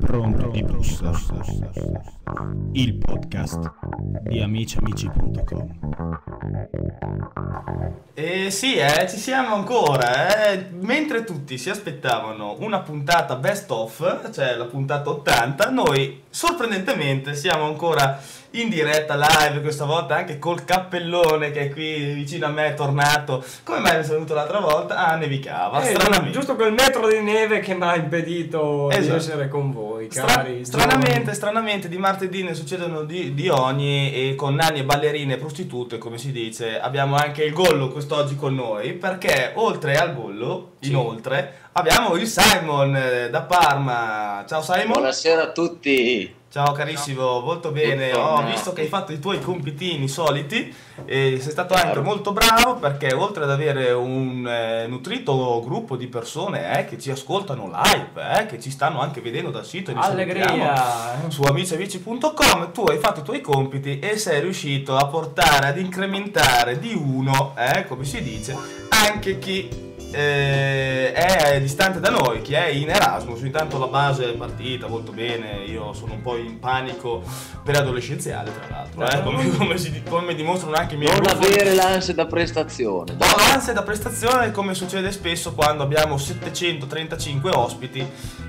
Pronto di bussa. Il podcast di amiciamici.com. E sì, eh, ci siamo ancora. Eh. Mentre tutti si aspettavano una puntata best of, cioè la puntata 80, noi sorprendentemente siamo ancora in diretta live questa volta anche col cappellone che è qui vicino a me è tornato come mai è venuto l'altra volta? ah nevicava Eh, stranamente giusto quel metro di neve che mi ha impedito di Esatto. essere con voi, Stra- cari. stranamente, stranamente di martedì ne succedono di, di ogni e con nani e ballerine e prostitute, come si dice, abbiamo anche il Gollo quest'oggi con noi, perché oltre al Gollo, Sì. inoltre, abbiamo il Simon eh, da Parma. Ciao Simon. Buonasera a tutti. Ciao carissimo, molto bene. Tutto Ho visto che hai fatto i tuoi compitini soliti e sei stato anche molto bravo perché oltre ad avere un eh, nutrito gruppo di persone eh, che ci ascoltano live, eh, che ci stanno anche vedendo dal sito e Allegria. su amiciamici.com tu hai fatto i tuoi compiti e sei riuscito a portare ad incrementare di uno, eh, come si dice, anche chi eh, è distante da noi, chi è in Erasmus. Intanto la base è partita molto bene. Io sono un po' in panico per adolescenziale, tra l'altro, eh, come, come si- come dimostrano anche i miei Non buffoni. avere l'ansia da prestazione. Ho l'ansia da prestazione come succede spesso quando abbiamo 735 ospiti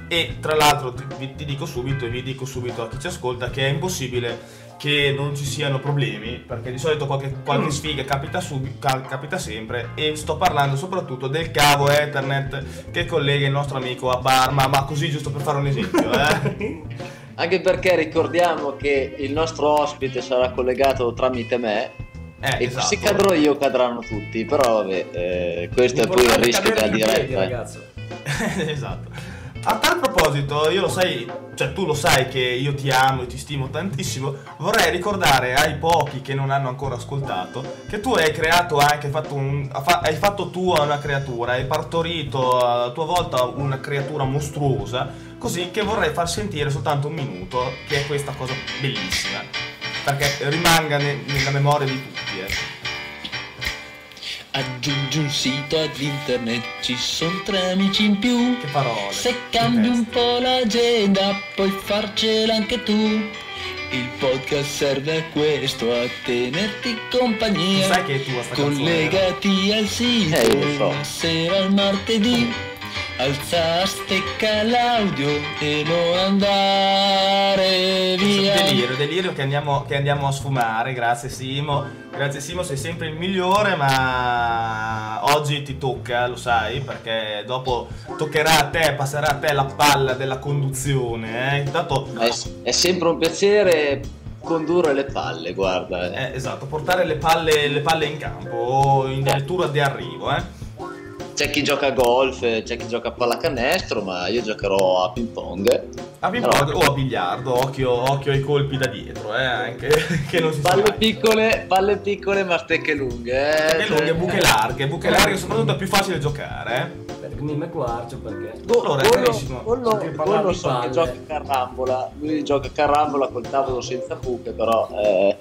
e tra l'altro ti, vi- ti dico subito e vi dico subito a chi ci ascolta che è impossibile che non ci siano problemi perché di solito qualche, qualche sfiga capita, ca- capita sempre e sto parlando soprattutto del cavo Ethernet che collega il nostro amico a Parma ma così giusto per fare un esempio eh. Anche perché ricordiamo che il nostro ospite sarà collegato tramite me. Eh, e esatto. se cadrò io cadranno tutti. Però vabbè, eh, questo è poi il rischio della piedi, diretta. eh. ragazzo. esatto. A tal proposito, io lo sai, cioè tu lo sai che io ti amo e ti stimo tantissimo, vorrei ricordare ai pochi che non hanno ancora ascoltato che tu hai creato anche, fatto un, hai fatto tu una creatura, hai partorito a tua volta una creatura mostruosa, così che vorrei far sentire soltanto un minuto, che è questa cosa bellissima, perché rimanga ne- nella memoria di tutti. Eh. Aggiungi un sito ad internet, ci sono tre amici in più. Che parole. Se cambi un po' l'agenda, puoi farcela anche tu. Il podcast serve a questo, a tenerti compagnia. Sai che è tua sta canzone, Collegati al sito, Eh, lo so. sera al martedì. Alza, stecca l'audio e non andare via. Delirio, delirio che andiamo, che andiamo a sfumare, grazie Simo. Grazie Simo, sei sempre il migliore, ma oggi ti tocca, lo sai, perché dopo toccherà a te, passerà a te la palla della conduzione. Eh? Intanto, È, è sempre un piacere condurre le palle, guarda. eh. eh, esatto, portare le palle, le palle in campo o in lettura di arrivo. Eh? C'è chi gioca a golf, c'è chi gioca a pallacanestro, ma io giocherò a ping pong. A ping pong o a biliardo, occhio, occhio ai colpi da dietro, eh? anche che non si Palle piccole, palle piccole ma stecche lunghe. Eh. Buche lunghe, buche larghe, buche larghe soprattutto è più facile giocare, eh? Per me quarcio perché. Allora, Gollo di so che gioca a carambola, lui gioca a carambola col tavolo senza buche, però eh,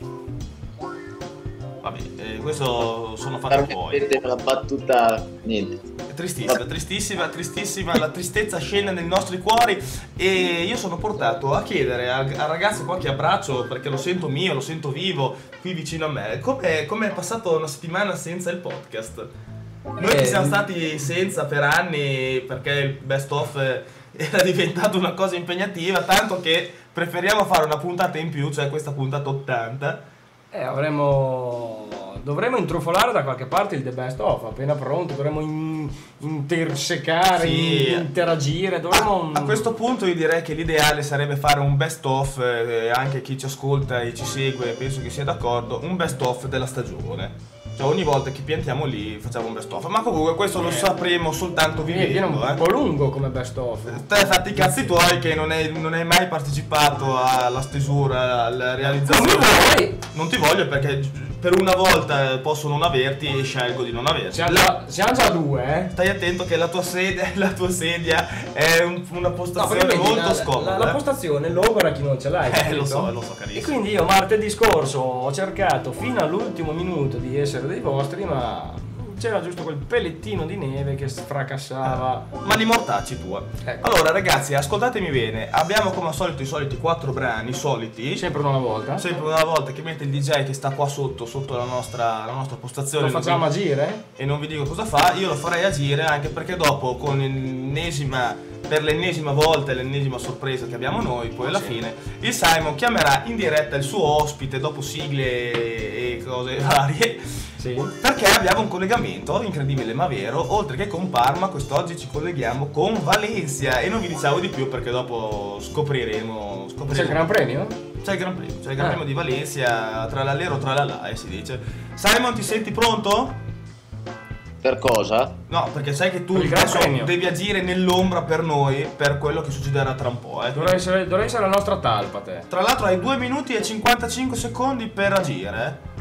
Vabbè, eh, questo sono fatti poi. vedete la battuta niente. Tristissima, tristissima, tristissima, la tristezza scende nei nostri cuori e io sono portato a chiedere al, al ragazzo qualche abbraccio perché lo sento mio, lo sento vivo qui vicino a me. Com'è, com'è passato una settimana senza il podcast? Noi che Eh, siamo stati senza per anni perché il best of eh, era diventato una cosa impegnativa, tanto che preferiamo fare una puntata in più, cioè questa puntata 80. Eh, avremo. Dovremmo intrufolare da qualche parte il The Best Of, appena pronto, dovremmo in- intersecare, Sì. in- interagire, dovremmo... A, a questo punto io direi che l'ideale sarebbe fare un best of, eh, anche chi ci ascolta e ci segue, penso che sia d'accordo, un best of della stagione. Cioè ogni volta che piantiamo lì facciamo un best of. Ma comunque questo lo Eh. sapremo soltanto viene vivendo. un Eh. po' lungo come Best Of. Te fatti i cazzi tuoi che non hai, non hai mai partecipato alla stesura, alla realizzazione. Non mi vuoi? Non ti voglio perché per una volta posso non averti e scelgo di non averti. Siamo già, siamo già due, eh? Stai attento che la tua sedia, la tua sedia è un- una No, postazione vedi, molto la, scomoda. la, la eh. postazione logora chi non ce l'ha. hai Eh, lo so, lo so, carissimo. E quindi io martedì scorso ho cercato fino all'ultimo minuto di essere dei vostri, ma c'era giusto quel pellettino di neve che sfracassava. Ma li mortacci tua. Ecco. Allora ragazzi, ascoltatemi bene. Abbiamo come al solito i soliti quattro brani soliti. Sempre una volta. Sempre una volta che mette il DJ che sta qua sotto, sotto la nostra, la nostra postazione. Lo facciamo vi- agire? E non vi dico cosa fa, io lo farei agire anche perché dopo con l'ennesima, per l'ennesima volta e l'ennesima sorpresa che abbiamo noi, poi alla Sì. fine, il Simon chiamerà in diretta il suo ospite dopo sigle e cose varie. Sì. Perché abbiamo un collegamento incredibile ma vero, oltre che con Parma, quest'oggi ci colleghiamo con Valencia e non vi diciamo di più perché dopo scopriremo. scopriremo C'è il Gran Premio? c'è il Gran Premio, c'è il Gran Ah. Premio di Valencia, tra l'allero tra l'alà, eh, si dice. Simon, ti senti pronto? Per cosa? No, perché sai che tu adesso devi agire nell'ombra per noi, per quello che succederà tra un po', eh. Dovrei essere, dovrei essere la nostra talpa te. Tra l'altro hai 2 minuti e 55 secondi per agire, eh.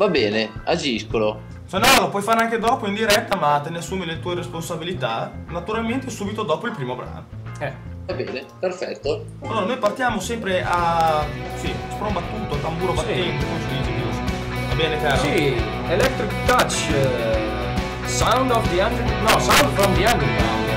Va bene, agiscolo. Se no lo puoi fare anche dopo in diretta, ma te ne assumi le tue responsabilità, naturalmente subito dopo il primo brano. Eh. Va bene, perfetto. Allora, noi partiamo sempre a... sì, sprombattuto, tamburo battente, come si dice, sa. Va bene, caro? Sì, Electric Touch, eh, Sound of the Underground. No, Sound from the Underground.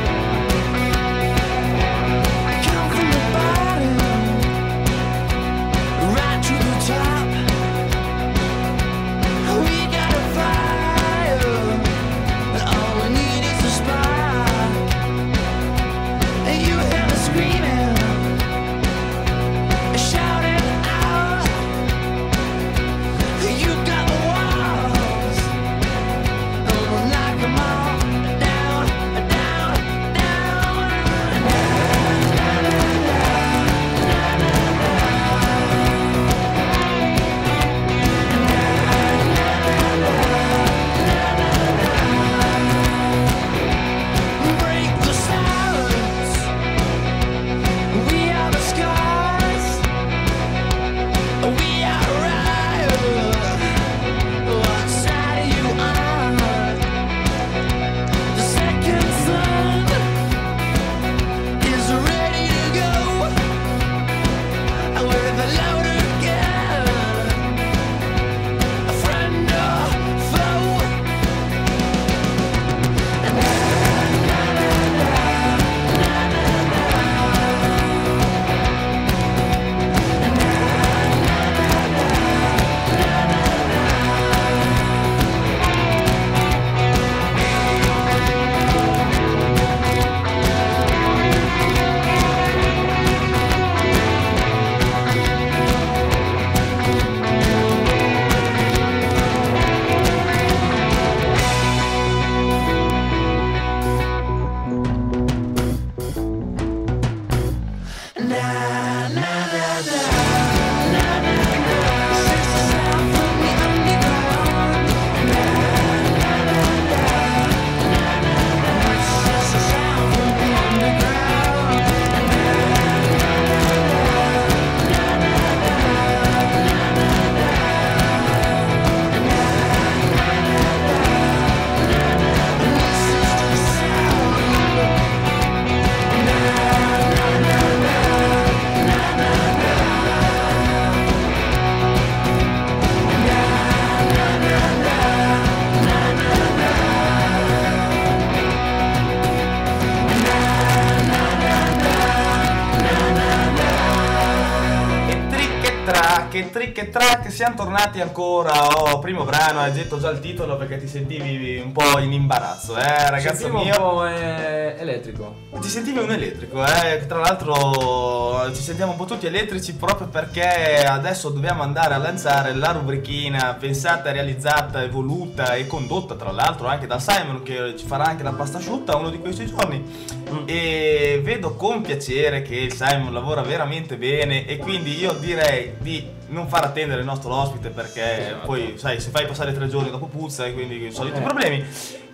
Che trick e track, siamo tornati ancora. Oh, primo brano, hai detto già il titolo perché ti sentivi un po' in imbarazzo, eh, ragazzo Sentivo un mio. po' eh, elettrico. Ti sentivi un elettrico, eh? Tra l'altro ci sentiamo un po' tutti elettrici proprio perché adesso dobbiamo andare a lanciare la rubrichina pensata, realizzata, evoluta e condotta tra l'altro anche da Simon che ci farà anche la pasta asciutta uno di questi giorni. E vedo con piacere che il Simon lavora veramente bene e quindi io direi di non far attendere il nostro ospite perché Esatto. poi sai se fai passare tre giorni dopo puzza e quindi i soliti Eh. problemi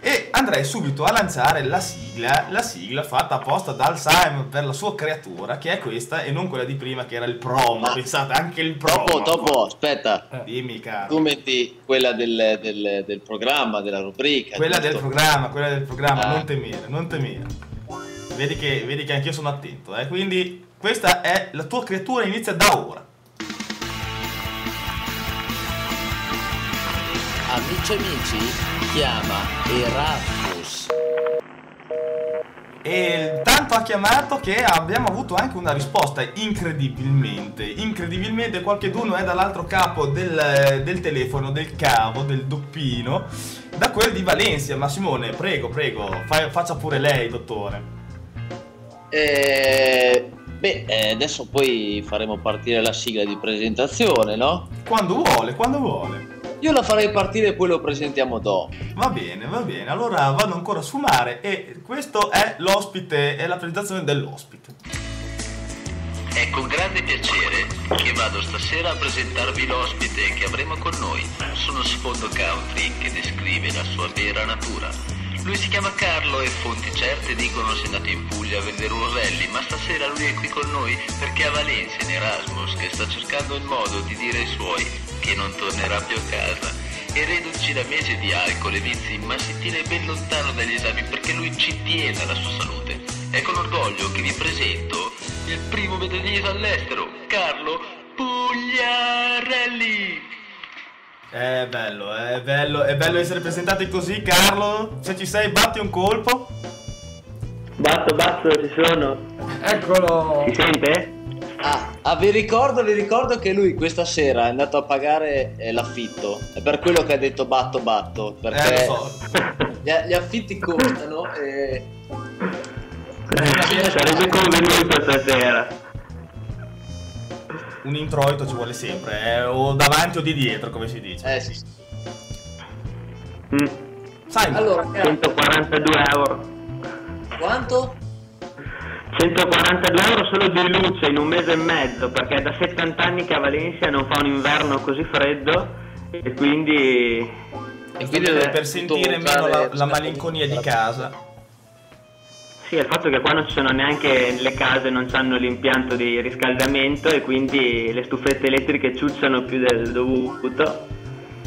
e andrei subito a lanciare la sigla, la sigla fatta apposta dal Simon per la sua creatura, che è questa e non quella di prima che era il promo. Ma- Pensate, anche il promo. Dopo, dopo, aspetta. Dimmi, caro. Tu metti quella del, del- del programma, della rubrica. Quella del programma, quella del programma, Ah. non temere, non temere. Vedi che, vedi che anch'io sono attento, eh? Quindi questa è la tua creatura, inizia da ora. Amici Amici Amici chiama Erasmus. E tanto ha chiamato che abbiamo avuto anche una risposta incredibilmente. Incredibilmente qualcheduno è dall'altro capo del, del telefono, del cavo, del doppino, da quel di Valencia. Ma Simone, prego, prego, fa- faccia pure lei, dottore. Eh, beh, eh, adesso poi faremo partire la sigla di presentazione, no? Quando vuole, quando vuole. Io la farei partire e poi lo presentiamo dopo. Va bene, va bene. Allora vado ancora a sfumare e questo è l'ospite, è la presentazione dell'ospite. È con grande piacere che vado stasera a presentarvi l'ospite che avremo con noi. Sono sfondo country che descrive la sua vera natura. Lui si chiama Carlo e fonti certe dicono sia andato in Puglia a vedere rally, ma stasera lui è qui con noi perché è a Valencia in Erasmus che sta cercando il modo di dire ai suoi che non tornerà più a casa. E reduci da mesi di alcol e vizi, ma si tiene ben lontano dagli esami perché lui ci tiene alla sua salute. È con orgoglio che vi presento il primo medaglia all'estero, Carlo Pugliarelli. È bello, è bello, è bello essere presentati così, Carlo. Se ci sei, batti un colpo. Batto, batto, ci sono. Eccolo! Si sente? Ah, ah, vi ricordo, vi ricordo che lui questa sera è andato a pagare eh, l'affitto. È per quello che ha detto batto batto. Perché Eh, lo so. gli, gli affitti costano e. Sarebbe convenuto stasera. Un introito ci vuole sempre, eh, o davanti o di dietro, come si dice. Eh sì. Mm, Sai, Allora, Carlo, 142 euro. quanto? 142 euro solo di luce in un mese e mezzo, perché è da 70 anni che a Valencia non fa un inverno così freddo e quindi... E per, deve per sentire meno la, la malinconia di casa. Sì, è il fatto che qua non ci sono neanche le case, non hanno l'impianto di riscaldamento e quindi le stufette elettriche ciucciano più del dovuto.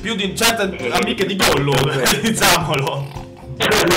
Più di certe amiche di Gollo, diciamolo.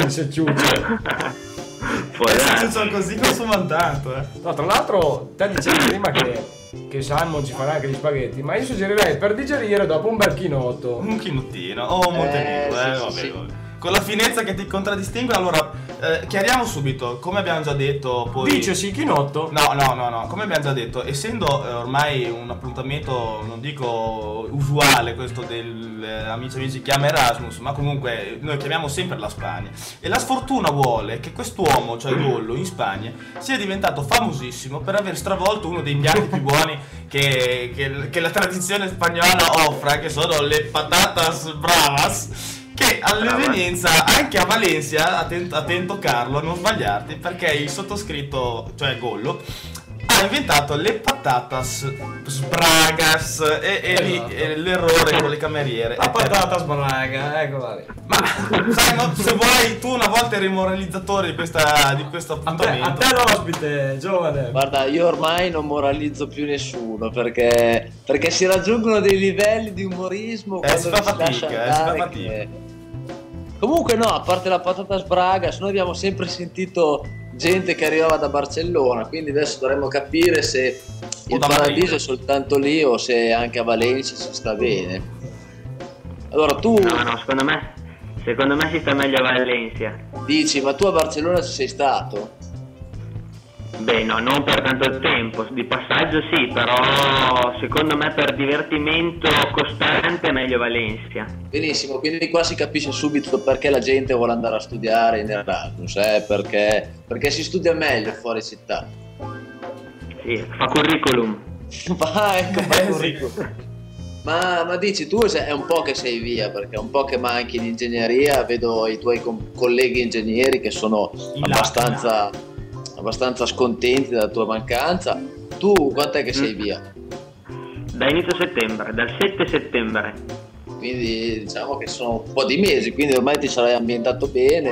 Se chiude. Può Eh, sono così consumano tanto, eh. No, tra l'altro, te dicevi prima che, che Simon ci farà anche gli spaghetti, ma io suggerirei per digerire dopo un bel chinotto. Un chinottino, o un Montenegro, Eh, eh, sì, vabbè, sì. vabbè. Con la finezza che ti contraddistingue, allora, eh, chiariamo subito, come abbiamo già detto, poi... Dicesi chinotto. No, no, no, no, come abbiamo già detto, essendo eh, ormai un appuntamento, non dico usuale questo del eh, Amici Amici chiama Erasmus, ma comunque noi chiamiamo sempre la Spagna. E la sfortuna vuole che quest'uomo, cioè Gollo, in Spagna, sia diventato famosissimo per aver stravolto uno dei piatti più buoni che, che- che la tradizione spagnola offre, che sono le patatas bravas. Che all'evenienza, anche a Valencia, attento, attento Carlo, non sbagliarti, perché il sottoscritto, cioè Gollo, ha inventato le patatas sbragas e, e lì Esatto. e l'errore con le cameriere. La patata sbraga, eccola lì. Ma sai, ma se vuoi, tu una volta eri moralizzatore di, questa, di questo A te, appuntamento. a te l'ospite, giovane. Guarda, io ormai non moralizzo più nessuno perché, perché si raggiungono dei livelli di umorismo Eh, quando si lascia fatica, eh, si fa fatica. che- Comunque no, a parte la patata sbraga, noi abbiamo sempre sentito gente che arrivava da Barcellona, quindi adesso dovremmo capire se il da paradiso è soltanto lì o se anche a Valencia si sta bene. Allora tu No, no, secondo me, secondo me si sta meglio a Valencia. dici, ma tu a Barcellona ci sei stato? Beh, no, non per tanto tempo, di passaggio sì, però secondo me per divertimento costante è meglio Valencia. Benissimo, quindi qua si capisce subito perché la gente vuole andare a studiare in Erasmus, eh? perché, perché si studia meglio fuori città. Sì, fa curriculum. Va, ecco, fa Eh, sì. curriculum. Ma, ma dici, tu è un po' che sei via, perché è un po' che manchi in ingegneria, vedo i tuoi colleghi ingegneri che sono In abbastanza, abbastanza scontenti della tua mancanza. Tu quant'è che sei Mm. via? Da inizio settembre, dal 7 settembre. Quindi diciamo che sono un po' di mesi, quindi ormai ti sarai ambientato bene,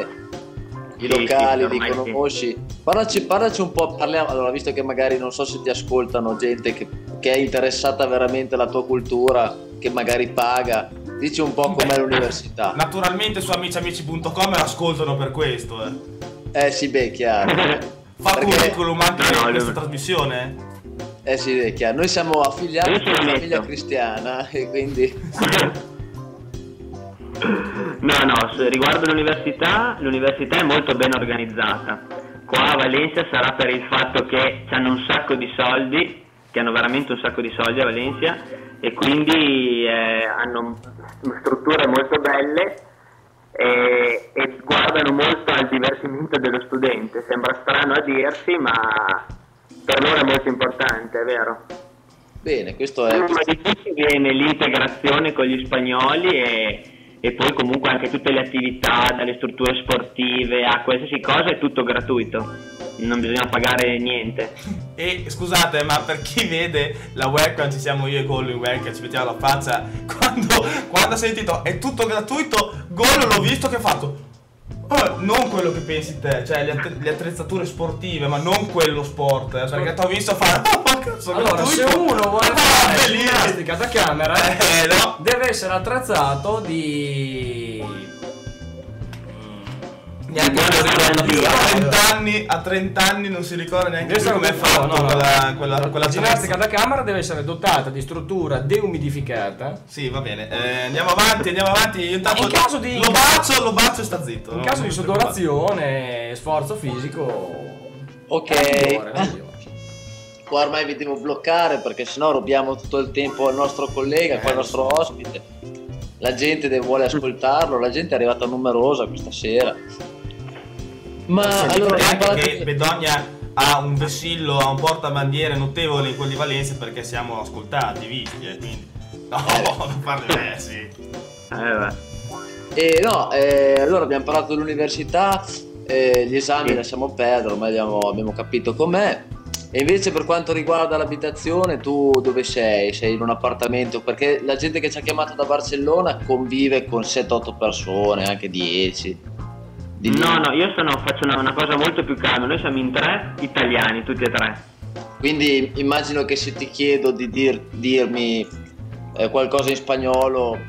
i Sì, locali sì, li ormai sì. conosci. Parlaci, parlaci un po', parliamo, allora visto che magari non so se ti ascoltano gente che, che è interessata veramente alla tua cultura, che magari paga, dici un po' com'è Beh, l'università. Naturalmente su amiciamici.com ascoltano per questo, eh. Eh sì, beh, chiaro. Fa Perché- curriculum anche No, no, questa lui- trasmissione? Eh sì, è chiaro. Noi siamo affiliati Io a ci una metto. famiglia cristiana e quindi No, no, riguardo l'università, l'università è molto ben organizzata. Qua a Valencia sarà per il fatto che hanno un sacco di soldi, che hanno veramente un sacco di soldi a Valencia e quindi eh, hanno strutture molto belle e, e guardano molto al divertimento dello studente. Sembra strano a dirsi, ma per loro è molto importante, è vero. Bene, questo è... Prima di tutto viene l'integrazione con gli spagnoli e, e poi comunque anche tutte le attività, dalle strutture sportive a qualsiasi cosa è tutto gratuito. Non bisogna pagare niente. E scusate, ma per chi vede la webcam, ci siamo io e Gollo in webcam, ci mettiamo la faccia. Quando, quando ha sentito è tutto gratuito, Gollo l'ho visto che ha fatto. "Oh, non quello che pensi te, cioè le, att- le attrezzature sportive, ma non quello sport. eh, perché ti ho visto fare. Oh, cazzo, Allora, se gratuito." uno vuole Ah, fare bellissimo. ginnastica da camera, Eh, no. deve essere attrezzato di. Neanche a 30 anni, a 30 anni non si ricorda neanche più come è fatto no, no, quella, quella, quella La ginnastica da camera deve essere dotata di struttura deumidificata. Sì, va bene. Eh, andiamo avanti, andiamo avanti. Io intanto In caso di- lo bacio, lo bacio e sta zitto. In no? caso di sudorazione e sforzo fisico. Ok. è migliore, è la migliore. Qua ormai vi devo bloccare perché sennò rubiamo tutto il tempo al nostro collega, qua al nostro ospite. La gente vuole ascoltarlo, la gente è arrivata numerosa questa sera. Ma Sì, allora anche che Bedogna ha un vessillo, ha un portabandiere notevole in quelli di Valencia perché siamo ascoltati, visti, eh, quindi. No, non farne versi. Eh. Eh, no, eh, allora abbiamo parlato dell'università, eh, gli esami Sì. lasciamo perdere, ormai abbiamo, abbiamo capito com'è. E invece per quanto riguarda l'abitazione, tu dove sei? Sei in un appartamento? Perché la gente che ci ha chiamato da Barcellona convive con 7-8 persone, anche 10. Di lì. No, no, io sono, faccio una, una cosa molto più calma. Noi siamo in tre italiani, tutti e tre. Quindi immagino che se ti chiedo di dir- dirmi eh, qualcosa in spagnolo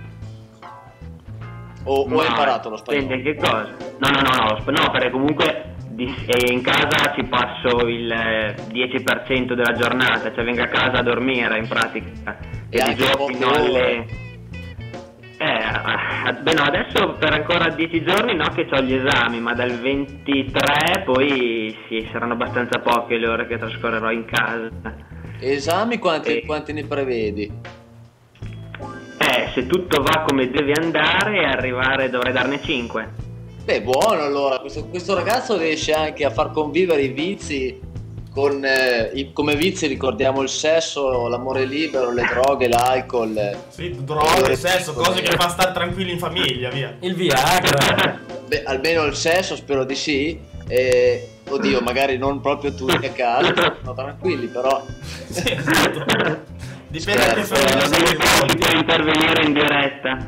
o, o Ma hai imparato lo spagnolo? Senti, che cosa? No, no, no, no, no, perché comunque di- eh, in casa ci passo il eh, 10% della giornata, cioè vengo a casa a dormire in pratica. E di anche giorno fino alle-. Eh, ah, beh no, adesso per ancora 10 giorni no che ho gli esami, ma dal 23 poi sì, saranno abbastanza poche le ore che trascorrerò in casa. Esami quanti, Eh. quanti ne prevedi? Eh, se tutto va come deve andare, arrivare dovrei darne 5. Beh, buono allora, questo, questo ragazzo riesce anche a far convivere i vizi con, eh, i- come vizi ricordiamo il sesso, l'amore libero, le droghe, l'alcol. eh. Sì, droghe, sesso, cose che fa stare tranquilli in famiglia, via. Il Viagra. Beh, almeno il sesso spero di sì. E, oddio, magari non proprio tutti a casa, sono tranquilli, però Sì, esatto. Dipende da che Scherzo, famiglia non sei intervenire in diretta.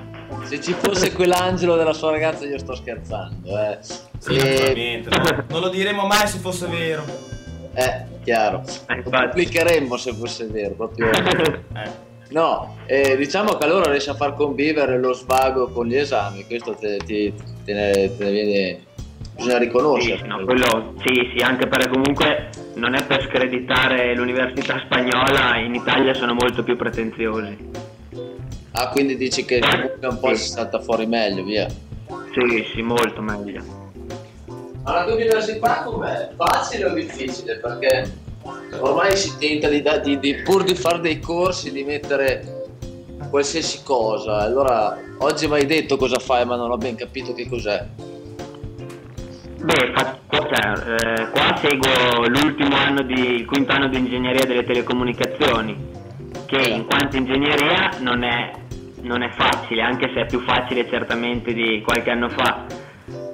se ci fosse quell'angelo della sua ragazza io sto scherzando. Eh, Sì, E- naturalmente, no? Non lo diremo mai se fosse vero. Eh, chiaro. Eh, Lo infatti. pubblicheremmo se fosse vero, proprio. Eh. No, eh, diciamo che allora riesci a far convivere lo svago con gli esami, questo te, ti- te ne, te ne viene. Bisogna Sì, riconoscere. no, quello, sì, sì, anche perché comunque non è per screditare l'università spagnola, in Italia sono molto più pretenziosi. Ah, quindi dici che comunque un po' si salta fuori meglio, via. Sì, sì, molto meglio. Ma la tua università com'è? Facile o difficile? Perché ormai si tenta di, di- di- pur di fare dei corsi, di mettere qualsiasi cosa. Allora, oggi mi hai detto cosa fai, ma non ho ben capito che cos'è. Beh, eh, qua seguo l'ultimo anno di, il quinto anno di ingegneria delle telecomunicazioni, che in quanto ingegneria non è, non è facile, anche se è più facile certamente di qualche anno fa.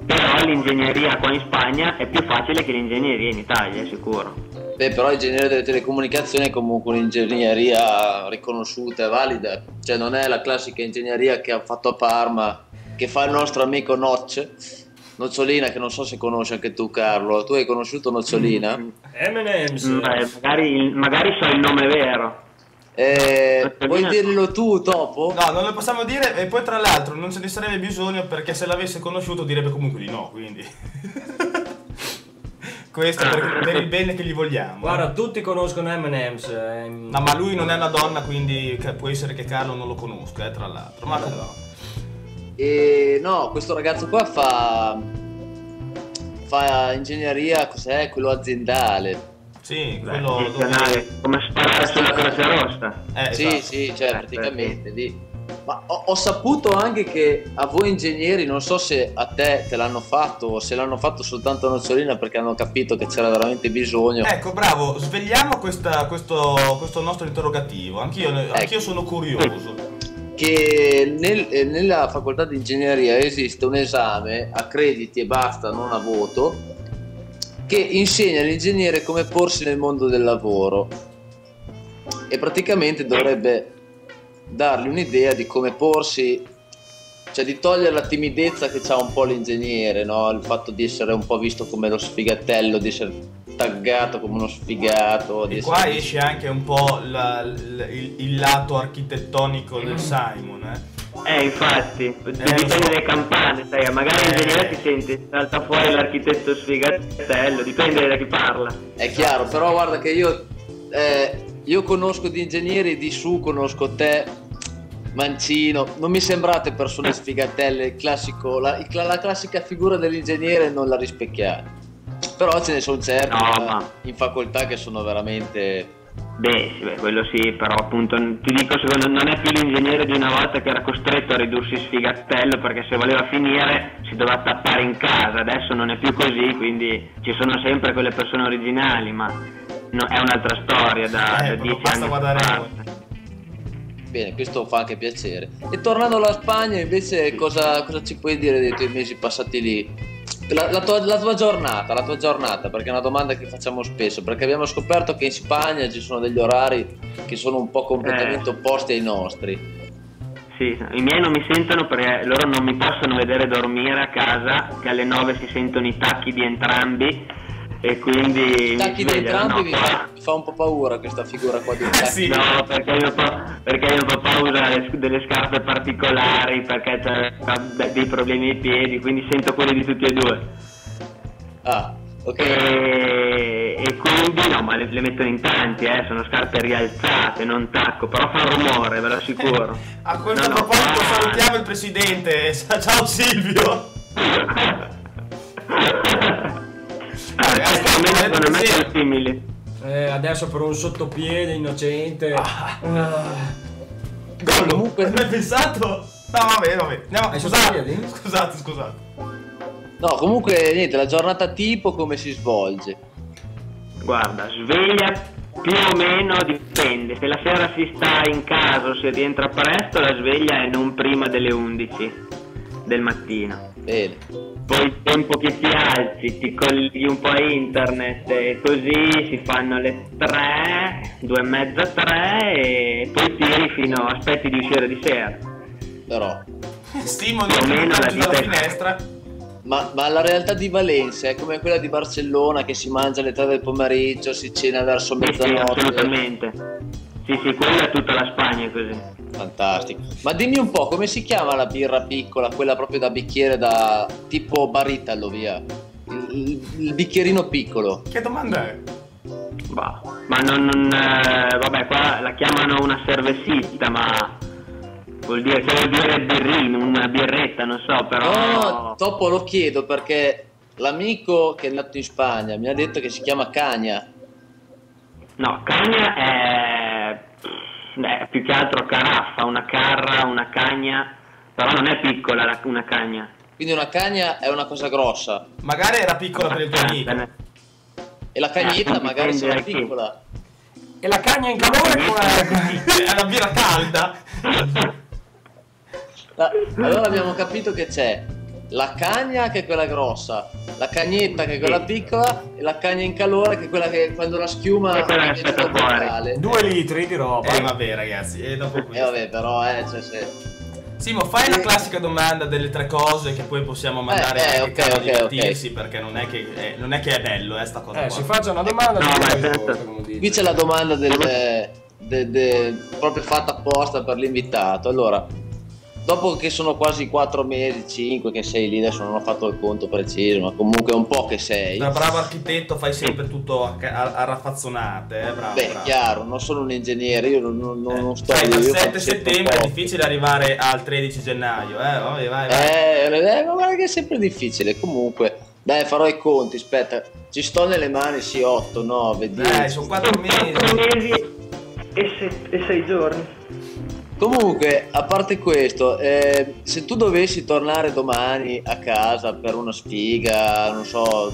Però l'ingegneria qua in Spagna è più facile che l'ingegneria in Italia, è sicuro. Beh, però ingegneria delle telecomunicazioni è comunque un'ingegneria riconosciuta e valida. Cioè, non è la classica ingegneria che ha fatto a Parma, che fa il nostro amico Nocce. Nocciolina, che non so se conosci anche tu, Carlo. Tu hai conosciuto Nocciolina? M&M's. Mm, eh, magari, magari so il nome vero. Eh, vuoi dirlo tu dopo? No, non lo possiamo dire e poi tra l'altro non ce ne sarebbe bisogno perché se l'avesse conosciuto direbbe comunque di no, quindi... Questo per, per il bene che gli vogliamo. Guarda, tutti conoscono M&M's. ehm, No, ma lui non è una donna, quindi può essere che Carlo non lo conosca, eh, tra l'altro. Ma no. E no, questo ragazzo qua fa fa ingegneria, cos'è? Quello aziendale. Sì, Beh, quello gestionale, come sparare sulla Croce Rossa. Eh, sì, esatto. sì, cioè Eh, praticamente lì. Ma ho, ho saputo anche che a voi ingegneri, non so se a te te l'hanno fatto o se l'hanno fatto soltanto a Nozzolina perché hanno capito che c'era veramente bisogno. Ecco, bravo, svegliamo questa- questo, questo nostro interrogativo. Anch'io, anch'io sono curioso. che nel- eh, nella facoltà di ingegneria esiste un esame a crediti e basta, non a voto, che insegna all'ingegnere come porsi nel mondo del lavoro e praticamente dovrebbe dargli un'idea di come porsi, cioè di togliere la timidezza che ha un po' l'ingegnere, no? il fatto di essere un po' visto come lo sfigatello, di essere taggato come uno sfigato. Di E qua essere- esce anche un po' la- il, il lato architettonico del Simon, eh. Eh, infatti, dipende dalle campane, sai, magari Eh. l'ingegnere si sente, salta fuori l'architetto sfigatello, dipende da chi parla. È chiaro, però guarda che io, eh, io conosco di ingegneri di su, conosco te, Mancino, non mi sembrate persone sfigatelle, il classico, la, la classica figura dell'ingegnere non la rispecchiate. Però ce ne sono certi No, eh, ma- in facoltà che sono veramente... Beh, sì, beh, quello sì, però appunto ti dico, secondo non è più l'ingegnere di una volta che era costretto a ridursi sfigatello perché se voleva finire si doveva tappare in casa, adesso non è più così, quindi ci sono sempre quelle persone originali, ma no, è un'altra storia da, Eh, da dieci anni a guardare questa noi. parte. Bene, questo fa anche piacere. E tornando alla Spagna, invece, cosa, cosa ci puoi dire dei tuoi mesi passati lì? La, la tua, la tua giornata, la tua giornata, perché è una domanda che facciamo spesso, perché abbiamo scoperto che in Spagna ci sono degli orari che sono un po' completamente Eh. opposti ai nostri. Sì, i miei non mi sentono perché loro non mi possono vedere dormire a casa, che alle 9 si sentono i tacchi di entrambi e quindi... I tacchi mi di svegliano, entrambi no, mi fa, mi fa un po' paura questa figura qua di tacchi. sì. No, perché mio, pa- perché mio papà usa le- delle scarpe particolari, perché ha dei problemi ai piedi, quindi sento quelli di tutti e due. Ah, ok. E, e quindi no, ma le, le mettono in tanti, eh, sono scarpe rialzate, non tacco, però fa rumore, ve lo assicuro. A questo No, no, proposito qua- salutiamo il presidente. Ciao Silvio. Me secondo me sì. simili. Eh, adesso per un sottopiede innocente. Ah. Comunque- Non hai pensato? No, vabbè, vabbè. Andiamo. Hai Scusate, scusate, scusate. No, comunque niente, la giornata tipo come si svolge? Guarda, sveglia più o meno dipende. Se la sera si sta in casa o si rientra presto, la sveglia è non prima delle 11 del mattino. Bene. Poi il tempo che ti alzi, ti colleghi un po' a internet e così si fanno le 3, due e mezza, 3 e poi tiri fino aspetti di uscire di sera. Però. Stimo Più o meno la dalla finestra. Ma, ma la realtà di Valencia è come quella di Barcellona che si mangia alle 3 del pomeriggio, si cena verso Sì, sì, mezzanotte. assolutamente. Sì, sì, quella è tutta la Spagna è così. Fantastico. Ma dimmi un po', come si chiama la birra piccola, quella proprio da bicchiere da tipo baritalo via? Il, il- il bicchierino piccolo. Che domanda è? Bah, ma non, non, eh, vabbè, qua la chiamano una cervesita, ma vuol dire che vuol dire birrino, una birretta, non so, però. No, dopo lo chiedo perché l'amico che è nato in Spagna mi ha detto che si chiama cagna. No, cagna è, è più che altro caraffa, una carra, una cagna, però non è piccola la- una cagna. Quindi una cagna è una cosa grossa Magari era piccola per il tuo amico. e la cagnetta Eh, magari sarà piccola. E la cagna in calore come... È la birra calda. La- allora abbiamo capito che c'è la cagna che è quella grossa, la cagnetta che è quella piccola e la cagna in calore che è quella che quando la schiuma E quella che fuori. brutale. Due litri di roba. Eh vabbè ragazzi, e dopo Eh questo. vabbè però eh, cioè, se... Simo, fai la classica domanda delle tre cose che poi possiamo mandare eh, ok, a ok, divertirsi perché non è, che, eh, non è che è bello eh, sta cosa Eh, qua. si faccia una domanda No, e ma poi certo. risposta. Qui c'è la domanda del, de- de- proprio fatta apposta per l'invitato. Allora, dopo che sono quasi 4 mesi, 5 che sei lì, adesso non ho fatto il conto preciso, ma comunque è un po' che sei. Da bravo architetto fai sempre tutto a, a- a raffazzonate, eh, bravo. Beh, bravo. chiaro, non sono un ingegnere, io non, non- non- non sto lì, dal io 7 faccio sempre un settembre è difficile arrivare al 13 gennaio, eh? Vai, vai, vai. Eh, eh, ma guarda che è sempre difficile. Comunque, dai, farò i conti. Aspetta, ci sto nelle mani, sì, 8, 9, 10. Dai, sono 4 mesi. 4 mesi e 6 giorni. Comunque, a parte questo, eh, se tu dovessi tornare domani a casa per una sfiga, non so,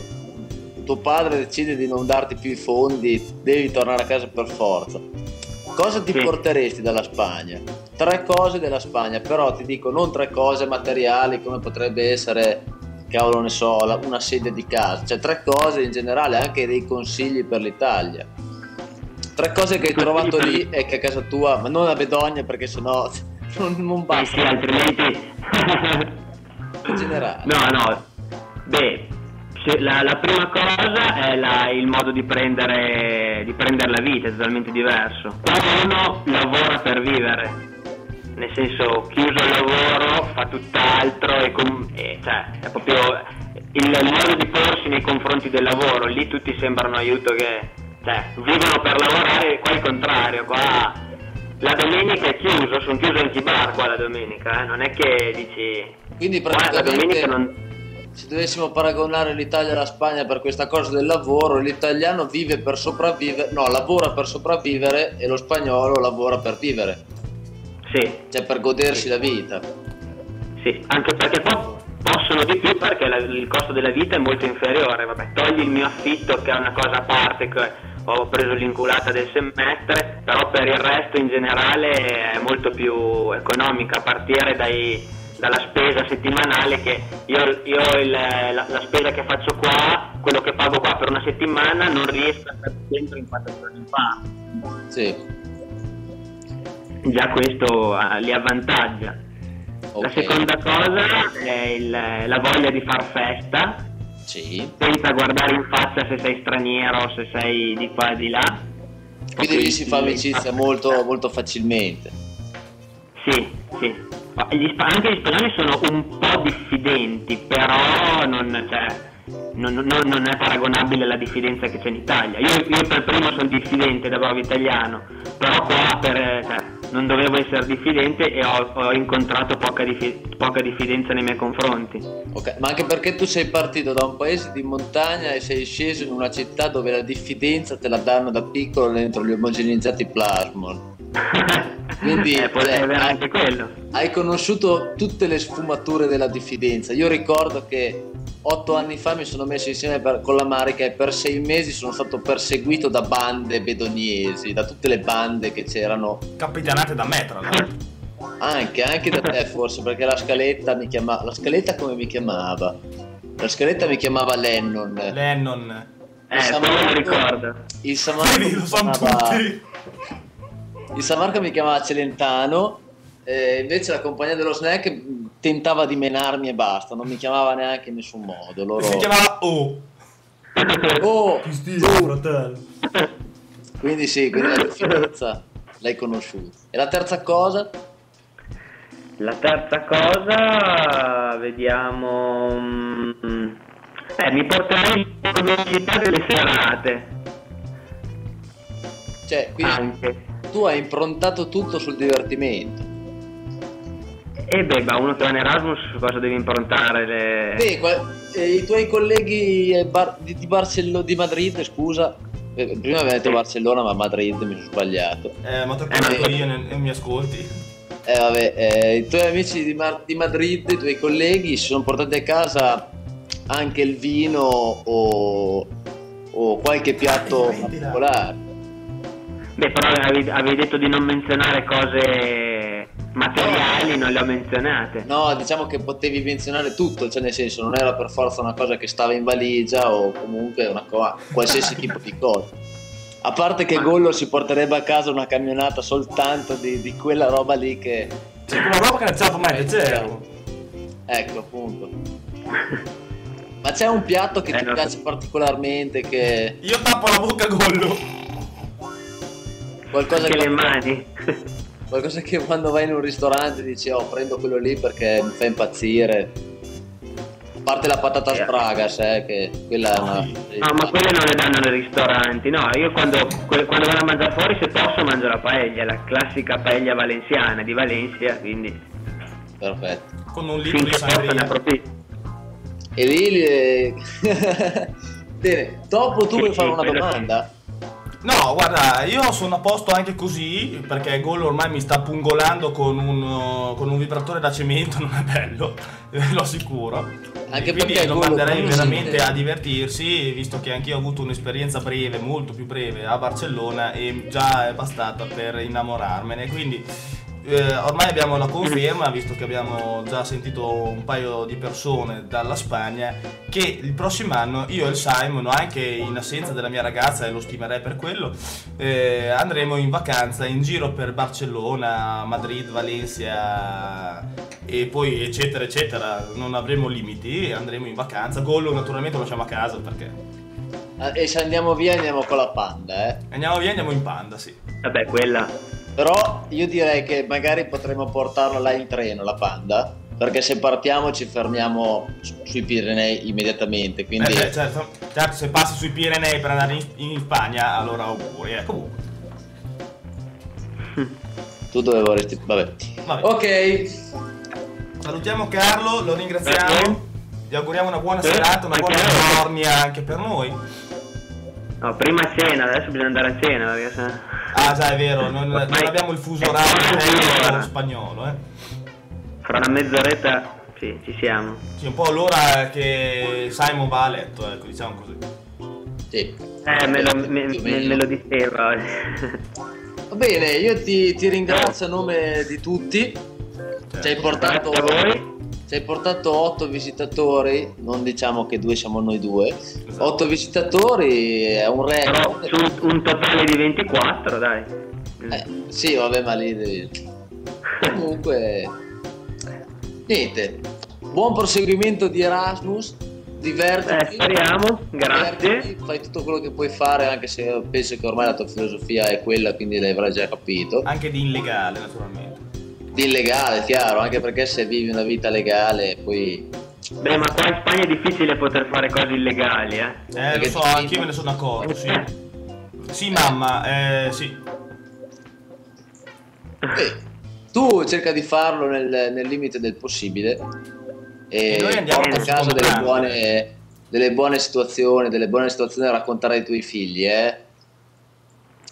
tuo padre decide di non darti più i fondi, devi tornare a casa per forza. Cosa ti Sì. porteresti dalla Spagna? Tre cose della Spagna, però ti dico non tre cose materiali come potrebbe essere, cavolo ne so, una sedia di casa, cioè tre cose in generale, anche dei consigli per l'Italia. Tre cose che hai trovato lì e che a casa tua, ma non a Bedogna perché sennò non, non Eh basta. sì, altrimenti... In generale. No, no. Beh, la, la prima cosa è la- il modo di prendere, di prendere la vita, è totalmente diverso. Qua uno lavora per vivere. Nel senso, chiuso il lavoro, fa tutt'altro e, com- e, cioè, è proprio il, il modo di porsi nei confronti del lavoro. Lì tutti sembrano aiuto che cioè, vivono per lavorare, qua è il contrario, qua la domenica è chiuso, sono chiuso anche i bar qua la domenica, eh, non è che dici Quindi praticamente domenica non... se dovessimo paragonare l'Italia alla Spagna per questa cosa del lavoro, l'italiano vive per sopravvivere, no, lavora per sopravvivere e lo spagnolo lavora per vivere, Sì, cioè per godersi la vita. sì, anche perché poi possono di più perché la- il costo della vita è molto inferiore, vabbè, togli il mio affitto che è una cosa a parte che ho preso l'inculata del semestre, però per il resto in generale è molto più economica a partire dai- dalla spesa settimanale che io, io il- la, la spesa che faccio qua, quello che pago qua per una settimana non riesco a stare dentro in quattro giorni fa. Sì. Già questo ah, li avvantaggia. La ok. seconda cosa è il- la voglia di far festa, Sì. senza guardare in faccia se sei straniero o se sei di qua e di là. Quindi lì si fa amicizia molto, molto facilmente. Sì, sì. Ma gli spa- anche gli spagnoli sono un po' diffidenti, però non, cioè, non- non- non è paragonabile alla diffidenza che c'è in Italia. Io, io per primo sono diffidente da bravo italiano, però qua per, cioè, non dovevo essere diffidente e ho, ho incontrato poca, diffi- poca diffidenza nei miei confronti. Ok, ma anche perché tu sei partito da un paese di montagna e sei sceso in una città dove la diffidenza te la danno da piccolo dentro gli omogenizzati plasmon. Quindi, eh, può essere hai- anche quello. Hai conosciuto tutte le sfumature della diffidenza. Io ricordo che otto anni fa mi sono messo insieme per- con la Marica e per sei mesi sono stato perseguito da bande bedoniesi, da tutte le bande che c'erano. Capitanate da me, tra l'altro. Anche, anche da te forse, perché la scaletta mi chiamava. La scaletta come mi chiamava? La scaletta mi chiamava Lennon. Lennon. Eh, San quello lo ricordo. Il Samarco Vedi, mi lo sanno chiamava- tutti. Il San Marco mi chiamava Celentano, e invece la compagnia dello snack tentava di menarmi e basta, non mi chiamava neanche in nessun modo. Loro... Si chiamava O. Oh, Ti stile, tu. fratello. Quindi sì, quindi la differenza l'hai conosciuta. E la terza cosa? La terza cosa, vediamo. mm, Eh, mi porterei all'università delle serate. Cioè, quindi Anche. tu hai improntato tutto sul divertimento. E beh, ma uno che va in Erasmus su cosa devi improntare? Le... Beh, qua- eh, i tuoi colleghi eh, bar- di, di Barcello- di Madrid, scusa, eh, prima avevo detto. Barcellona, ma Madrid mi sono sbagliato. Eh, ma ti ho Eh, ma- io e non mi ascolti. Eh, vabbè, eh, i tuoi amici di, Mar- di Madrid, i tuoi colleghi, si sono portati a casa anche il vino o, o qualche piatto particolare. Beh, però avevi, avevi detto di non menzionare cose materiali, non le ho menzionate. No, diciamo che potevi menzionare tutto, cioè nel senso non era per forza una cosa che stava in valigia o comunque una co- qualsiasi tipo di cosa. A parte che Ma- Gollo si porterebbe a casa una camionata soltanto di, di quella roba lì che... C'è una roba che non c'è mai leggero. Ecco, appunto. Ma c'è un piatto che Eh, ti no. piace particolarmente che... Io tappo la bocca a Gollo. Qualcosa Anche che... le mani. Qualcosa che quando vai in un ristorante dici oh prendo quello lì perché mi fa impazzire. A parte la patata Eh. spragas, eh, che quella è una... No, ma quelle non le danno nei ristoranti. No, io quando, quando vado a mangiare fuori, se posso, mangio la paella, la classica paella valenziana di Valencia, quindi Perfetto. Con un litro di finché ne sangria. approfitto. E lì... le- Bene, dopo tu vuoi fare una domanda? No, guarda, io sono a posto anche così, perché Gol ormai mi sta pungolando con un, uh, con un vibratore da cemento, non è bello, ve lo assicuro. Anche quindi perché lo manderei veramente a divertirsi, visto che anch'io ho avuto un'esperienza breve, molto più breve, a Barcellona e già è bastata per innamorarmene. Quindi eh, ormai abbiamo la conferma, visto che abbiamo già sentito un paio di persone dalla Spagna, che il prossimo anno io e il Simon, anche in assenza della mia ragazza, e lo stimerei per quello, eh, andremo in vacanza in giro per Barcellona, Madrid, Valencia e poi eccetera eccetera, non avremo limiti, andremo in vacanza. Gollo naturalmente lo lasciamo a casa perché Ah, E se andiamo via andiamo con la panda, eh. andiamo via, andiamo in panda, sì. Vabbè, quella. Però io direi che magari potremmo portarla là in treno, la panda, perché se partiamo ci fermiamo su- sui Pirenei immediatamente, quindi... Eh, beh, certo, certo, se passi sui Pirenei per andare in, in Spagna, allora auguri, eh, comunque. Tu dove vorresti... Vabbè. Vabbè. Ok, Salutiamo Carlo, lo ringraziamo. Grazie. Gli auguriamo una buona Sì, serata, una buona anche a voi. giornia anche per noi. No, prima cena, adesso bisogna andare a cena perché se... Ah, già è vero, non, non abbiamo il fuso è orario un'ora. spagnolo, eh. fra una mezz'oretta sì, ci siamo. Sì, un po' l'ora che Simon va a letto, ecco, diciamo così. sì. Eh, me lo, me, me- lo diceva. Va bene, io ti, ti ringrazio a nome di tutti. Ci hai portato... Ci hai portato otto visitatori, non diciamo che due siamo noi due. Esatto. Otto visitatori è un Però record. su un totale di 24, dai. Eh, sì, vabbè, ma lì Comunque, niente. Buon proseguimento di Erasmus. Eh, Divertiti. speriamo, grazie. divertiti, Fai tutto quello che puoi fare, anche se penso che ormai la tua filosofia è quella, quindi l'avrai già capito. Anche di illegale, naturalmente. Illegale, chiaro, anche perché se vivi una vita legale, poi. Beh, ma qua in Spagna è difficile poter fare cose illegali, eh. Eh, lo so, ti- anch'io me ne sono accorto, sì. Sì, mamma, eh, sì. Beh, tu cerca di farlo nel, nel limite del possibile e, E noi andiamo porta a casa delle buone, delle buone situazioni, delle buone situazioni da raccontare ai tuoi figli, eh.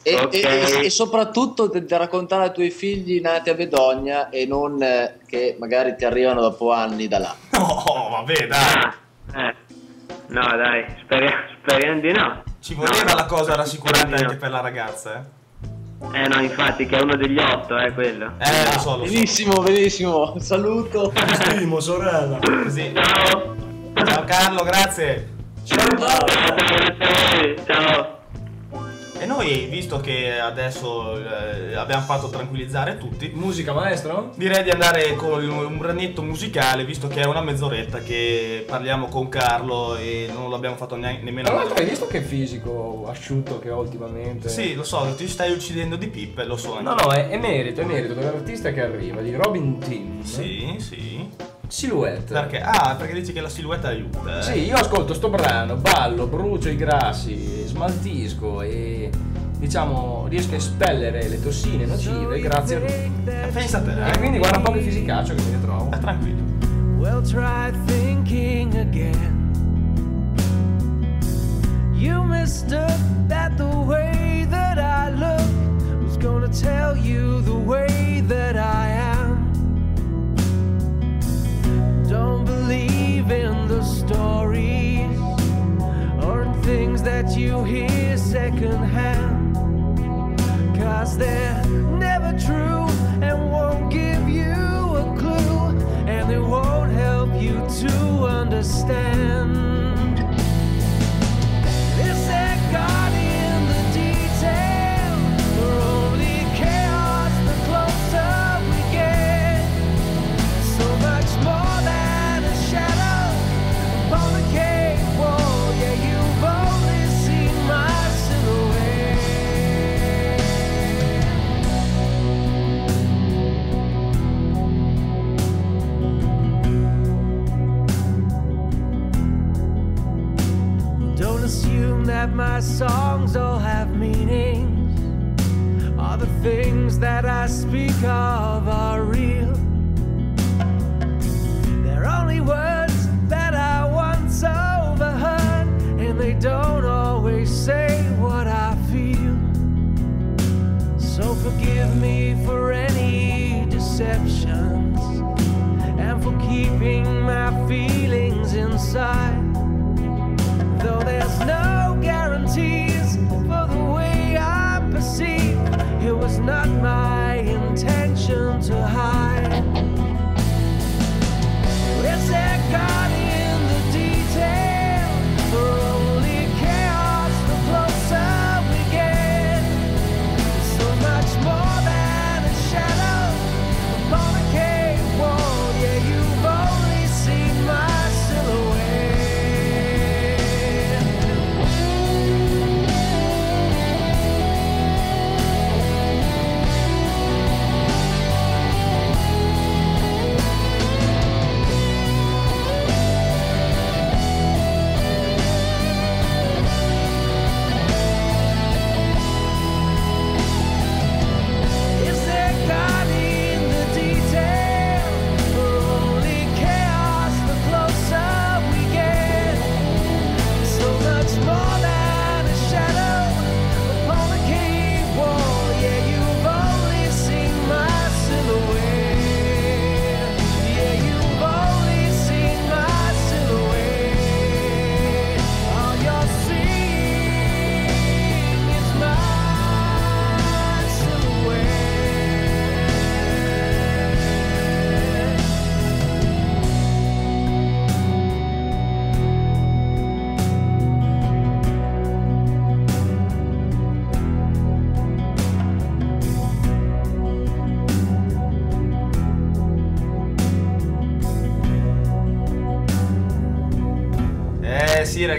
E, Ok. e- e- soprattutto da raccontare ai tuoi figli nati a Bedogna e non eh, che magari ti arrivano dopo anni da là. No, vabbè, dai. Ah, eh. No, dai, speriamo, speriamo di no. Ci voleva No, la cosa rassicurante anche no. per la ragazza, eh. Eh no, infatti, che è uno degli otto, eh, quello. Eh, lo so, lo so. benissimo, benissimo. Saluto. Primo, sorella. Così. Ciao! Ciao Carlo, grazie. Ciao, voi, ciao! E noi, visto che adesso eh, abbiamo fatto tranquillizzare tutti, Musica maestro? direi di andare con un branetto musicale, visto che è una mezz'oretta che parliamo con Carlo e non l'abbiamo fatto neanche, nemmeno Tra l'altro hai visto che fisico asciutto che ho ultimamente? Sì, lo so, ti stai uccidendo di pippe, lo so anche. No, no, è, è merito, è merito dell'artista che arriva, di Robin Tim. Sì, sì. Silhouette. Perché? Ah, perché dici che la silhouette aiuta. eh? Sì, io ascolto sto brano, ballo, brucio i grassi, smaltisco e diciamo riesco a espellere le tossine nocive grazie a lui. Eh, Pensa a te, E eh. quindi guarda un po' che fisicaccio che mi ritrovo. Eh, tranquillo. Well, try thinking again. You mistook that the way that I look was gonna tell you the way that I am. Don't believe in the stories or in things that you hear secondhand. Cause they're never true and won't give you a clue, and they won't help you to understand. That my songs all have meanings. All the things that I speak of are real. They're only words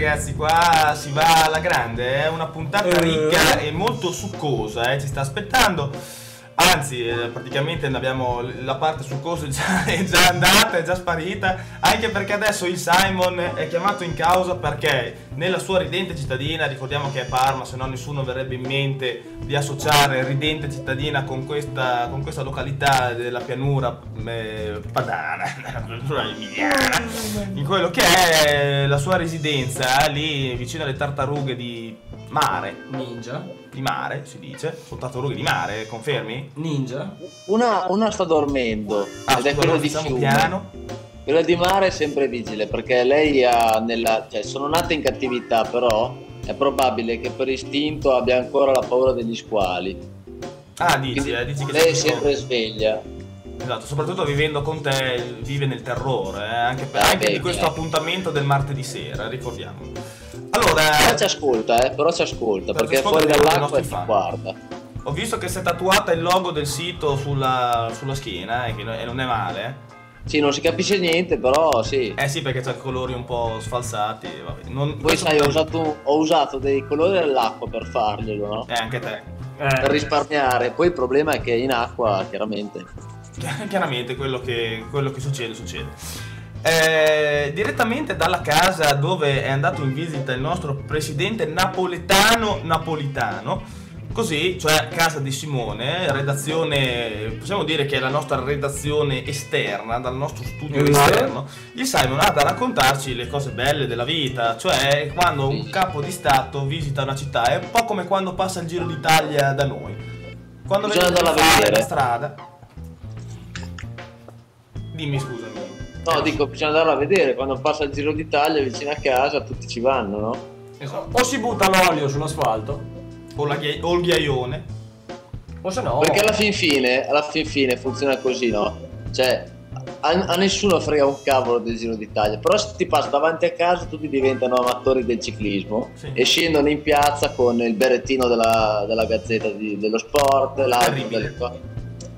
ragazzi, qua si va alla grande, è una puntata ricca e molto succosa, eh, ci sta aspettando. Anzi, eh, praticamente abbiamo la parte succosa è già, è già andata, è già sparita, anche perché adesso il Simon è chiamato in causa perché nella sua ridente cittadina, ricordiamo che è Parma, se no nessuno verrebbe in mente di associare ridente cittadina con questa, con questa località della pianura eh, padana, della pianura emiliana, in quello che è la sua residenza, lì vicino alle tartarughe di mare, Ninja. Di mare si dice, sono tartarughe di mare, confermi? Ninja. Una, una sta dormendo Ah, ed è allora di facciamo fiume. piano. Quella di mare è sempre vigile perché lei ha nella. cioè sono nata in cattività, però è probabile che per istinto abbia ancora la paura degli squali. Ah, dici, eh, dici che lei è sempre sveglia. Esatto, soprattutto vivendo con te vive nel terrore, eh, anche, per- Ah, anche beh, di questo appuntamento del martedì sera, ricordiamo. Allora, Però ci ascolta, eh, però ci ascolta Però ci perché fuori dall'acqua e ti fan. guarda. ho visto che si è tatuata il logo del sito sulla, sulla schiena, eh, che no- e non è male. eh. Sì, non si capisce niente, però sì. Eh sì, perché c'ha colori un po' sfalsati. Vabbè. Non, Poi sai, ho usato, ho usato dei colori dell'acqua per farglielo, no? Eh, anche te. Per risparmiare. Poi il problema è che in acqua, chiaramente. Chi- Chiaramente quello che, quello che succede, succede. Eh, direttamente dalla casa dove è andato in visita il nostro presidente napoletano napolitano. Così, cioè casa di Simone, redazione, possiamo dire che è la nostra redazione esterna, dal nostro studio Mm. esterno. Il Simon ha da raccontarci le cose belle della vita, cioè quando un capo di Stato visita una città, è un po' come quando passa il Giro d'Italia da noi. Quando Bisogna vedere. la strada. Dimmi scusami. No, dico, bisogna andarla a vedere. Quando passa il Giro d'Italia vicino a casa, tutti ci vanno, no? Esatto. O si butta l'olio sull'asfalto, O, la ghia- o il ghiaione. o se no. Perché alla fin fine, alla fin fine funziona così, no? Cioè, a, a nessuno frega un cavolo del Giro d'Italia, però se ti passa davanti a casa tutti diventano amatori del ciclismo Sì. e scendono in piazza con il berrettino della, della Gazzetta di- dello Sport, l'altro delle co-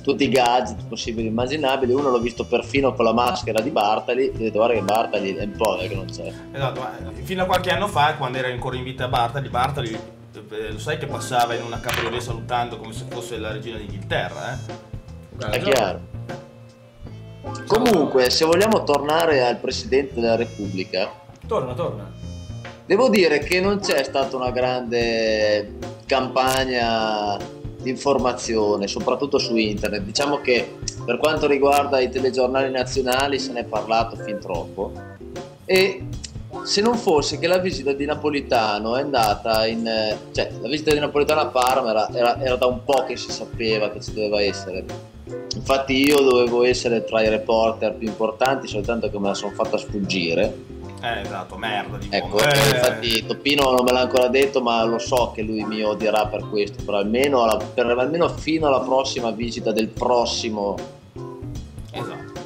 tutti i gadget possibili e immaginabili. Uno l'ho visto perfino con la maschera di Bartali. Ho detto, guarda che Bartali è un po' che non c'è. Esatto, ma fino a qualche anno fa, quando era ancora in vita Bartali, Bartali, eh, lo sai che passava in una cabriolet salutando come se fosse la regina d'Inghilterra, eh? Guarda, È chiaro. Comunque, se vogliamo tornare al Presidente della Repubblica, Torna, torna. Devo dire che non c'è stata una grande campagna di informazione, soprattutto su internet. Diciamo che per quanto riguarda i telegiornali nazionali se ne è parlato fin troppo. E se non fosse che la visita di Napolitano è andata in... cioè la visita di Napolitano a Parma era, era- era da un po' che si sapeva che ci doveva essere. Infatti io dovevo essere tra i reporter più importanti, soltanto che me la sono fatta sfuggire. Eh, esatto, merda di Ecco, uomo. Eh, infatti Toppino non me l'ha ancora detto, ma lo so che lui mi odierà per questo, però almeno, alla- per- almeno fino alla prossima visita del prossimo... Esatto.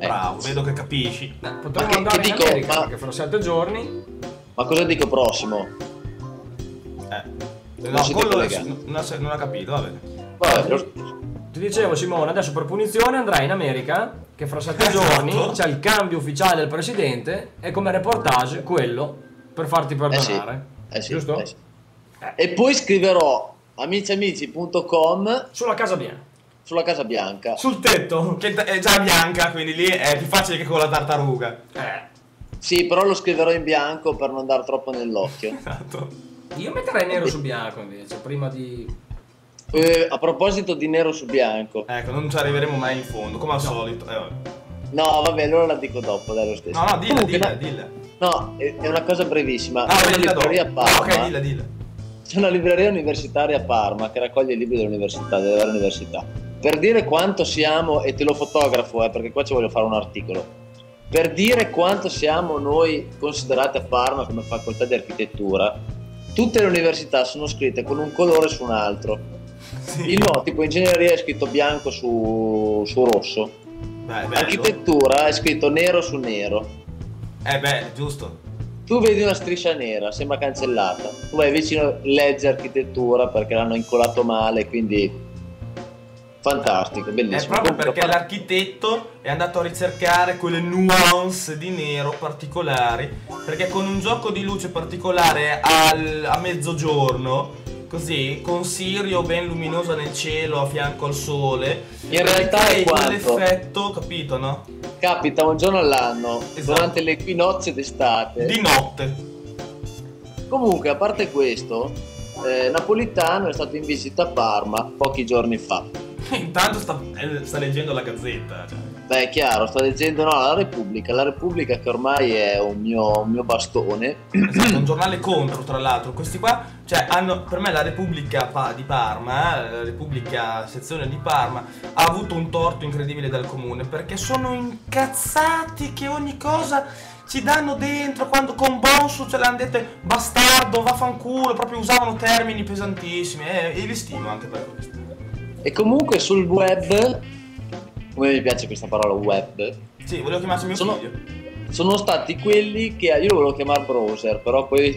eh. Bravo, vedo che capisci. Potremmo che- andare che in dico, America ma- perché fra sette giorni. Ma cosa dico prossimo? Eh. Non No, quello collegati. non ha, non ha capito, va bene. Vabbè, Ti dicevo Simone, adesso per punizione andrai in America, che fra sette Esatto. giorni c'è il cambio ufficiale del presidente e come reportage quello per farti eh sì, perdonare. eh sì, Giusto? eh sì. E poi scriverò amiciamici.com Sulla Casa Bianca. sulla Casa Bianca. Sul tetto. Che è già bianca, quindi lì è più facile che con la tartaruga. Eh, Sì, però lo scriverò in bianco per non dare troppo nell'occhio. Esatto. io metterei nero su bianco invece, prima di... Eh, a proposito di nero su bianco. Ecco, non ci arriveremo mai in fondo, come al solito. Eh, vabbè. No, vabbè, allora la dico dopo, dai lo stesso. no, no, dilla, Comunque, dilla, no- dilla. No, è è una cosa brevissima. Ah, una dopo. libreria a Parma. ok, dilla, dilla. C'è una libreria universitaria a Parma che raccoglie i libri dell'università, delle varie università. Per dire quanto siamo, e te lo fotografo, eh, perché qua ci voglio fare un articolo. Per dire quanto siamo noi considerati a Parma come facoltà di architettura, tutte le università sono scritte con un colore su un altro. Sì. Il no, tipo ingegneria è scritto bianco su, su rosso. Beh. Architettura è scritto nero su nero. Eh beh, giusto. Tu vedi una striscia nera, sembra cancellata. Tu vai vicino, leggi architettura perché l'hanno incolato male, quindi fantastico, È bellissimo. proprio Comunque, perché l'architetto è andato a ricercare quelle nuance di nero particolari. Perché con un gioco di luce particolare al- a mezzogiorno, così, con Sirio ben luminosa nel cielo a fianco al sole, In realtà è quell'effetto, capito, no? capita un giorno all'anno, Esatto. durante le equinozie d'estate. Di notte. Comunque, a parte questo, eh, Napolitano è stato in visita a Parma pochi giorni fa. Intanto sta, eh, sta leggendo la gazzetta. cioè. Beh, è chiaro, sto leggendo no, la Repubblica, la Repubblica che ormai è un mio, un mio bastone. Esatto, un giornale contro, tra l'altro. Questi qua, cioè, hanno, per me la Repubblica Pa- di Parma, eh, la Repubblica sezione di Parma, ha avuto un torto incredibile dal comune perché sono incazzati che ogni cosa ci danno dentro. Quando con Bonsu ce l'hanno dette bastardo, vaffanculo, proprio usavano termini pesantissimi. eh, e li stimo anche per questo. E comunque sul web, come mi piace questa parola web, Sì, volevo chiamarci mio Sono- figlio. sono stati quelli che io lo volevo chiamare browser, però poi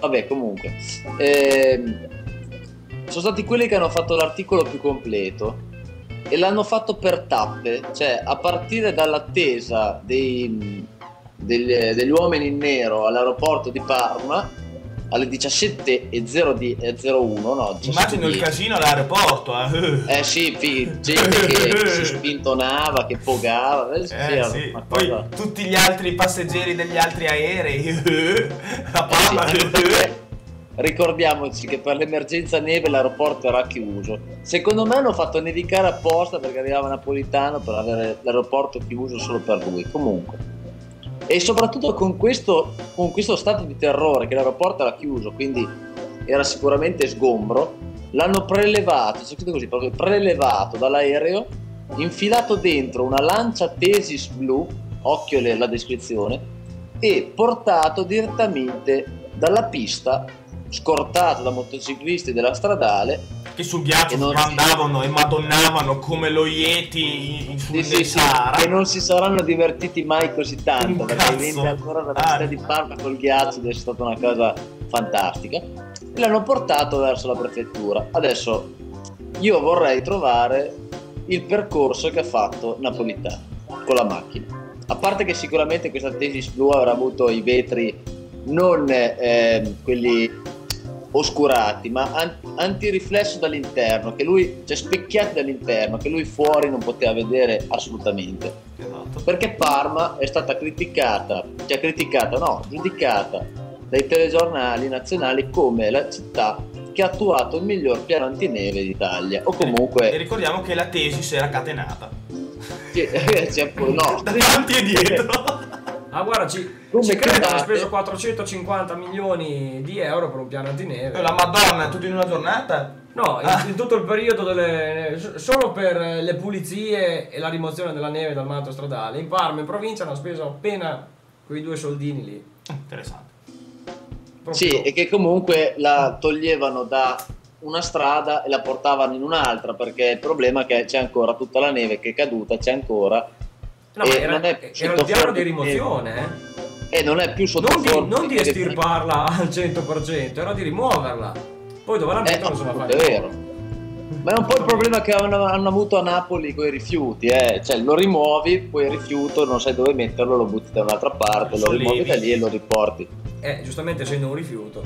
vabbè, comunque. Ehm, sono stati quelli che hanno fatto l'articolo più completo e l'hanno fatto per tappe, cioè a partire dall'attesa dei, degli, degli uomini in nero all'aeroporto di Parma alle 17.01, no, Immagino il 17:10. casino all'aeroporto, eh. Eh sì, fi- gente che si spintonava, che pogava, eh, sì, Eh, sì. Poi cosa- tutti gli altri passeggeri degli altri aerei a Eh sì, Parma anche perché ricordiamoci che per l'emergenza neve l'aeroporto era chiuso. Secondo me hanno fatto nevicare apposta perché arrivava Napolitano per avere l'aeroporto chiuso solo per lui. Comunque. E soprattutto con questo, con questo stato di terrore che l'aeroporto era chiuso, quindi era sicuramente sgombro, l'hanno prelevato, c'è scritto così, proprio prelevato dall'aereo, infilato dentro una lancia Tesis blu, occhio la descrizione, e portato direttamente dalla pista, scortato da motociclisti della stradale. Che sul ghiaccio E andavano e madonnavano come lo Yeti in- sul Sì, sì, Sahara. che non si saranno divertiti mai così tanto, Un perché evidente ancora la Ah. città di Parma col ghiaccio deve essere stata una cosa fantastica. E l'hanno portato verso la prefettura. Adesso io vorrei trovare il percorso che ha fatto Napolitano con la macchina. A parte che sicuramente questa Tesis blu avrà avuto i vetri non ehm, quelli oscurati, ma an- antiriflesso dall'interno, che lui, cioè specchiati dall'interno, che lui fuori non poteva vedere assolutamente. Esatto. Perché Parma è stata criticata, cioè criticata, no, giudicata dai telegiornali nazionali come la città che ha attuato il miglior piano antineve d'Italia. O E comunque, ricordiamo che la tesi si era catenata. sì, c'è- no, Davanti e dietro. Ah, guarda, ci, Come ci credo, hanno speso 450 milioni di euro per un piano antineve. La Madonna, tutto in una giornata? No, in, Ah. in tutto il periodo delle. solo per le pulizie e la rimozione della neve dal manto stradale. In Parma, in provincia, hanno speso appena quei due soldini lì. Interessante. Proprio- Sì, e che comunque la toglievano da una strada e la portavano in un'altra perché il problema è che c'è ancora tutta la neve che è caduta, c'è ancora No, e era, non è era il forte di rimozione, eh. e non è più sotto Non di, non di estirparla al 100%, era di rimuoverla. Poi dove la Eh, mettono insomma appunto, fare è vero. Ma è un po' il problema che hanno, hanno avuto a Napoli con i rifiuti, eh. cioè lo rimuovi, poi il rifiuto non sai dove metterlo, lo butti da un'altra parte, lo rimuovi da lì e lo riporti. Eh, giustamente essendo un rifiuto.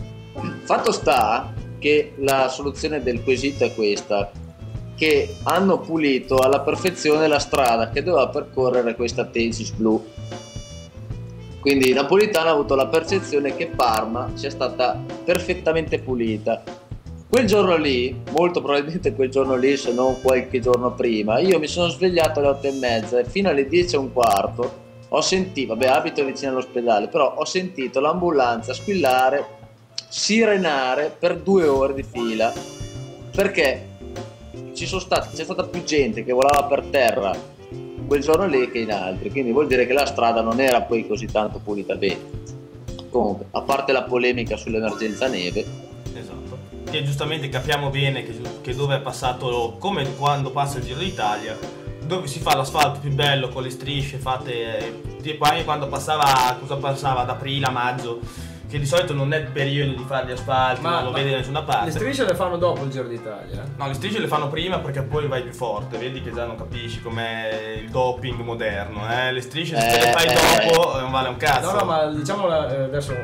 Fatto sta che la soluzione del quesito è questa, che hanno pulito alla perfezione la strada che doveva percorrere questa Tesis blu. Quindi Napolitano ha avuto la percezione che Parma sia stata perfettamente pulita. Quel giorno lì, molto probabilmente quel giorno lì, se non qualche giorno prima, io mi sono svegliato alle otto e mezza e fino alle dieci e un quarto ho sentito, vabbè abito vicino all'ospedale, però ho sentito l'ambulanza squillare, sirenare per due ore di fila, perché stati, c'è stata più gente che volava per terra quel giorno lì che in altri, quindi vuol dire che la strada non era poi così tanto pulita bene. Comunque, a parte la polemica sull'emergenza neve, Esatto. Che giustamente capiamo bene che, che dove è passato, come quando passa il Giro d'Italia, dove si fa l'asfalto più bello con le strisce fatte, eh, tipo anche quando passava, cosa passava, ad aprile a maggio, che di solito non è il periodo di fare gli asfalti, non lo vedi da nessuna Le parte. strisce le fanno dopo il Giro d'Italia. eh. No, le strisce le fanno prima perché poi vai più forte, vedi che già non capisci com'è il doping moderno, eh? Le strisce se te le Eh, fai eh. dopo non vale un cazzo. No, no, ma diciamo eh, adesso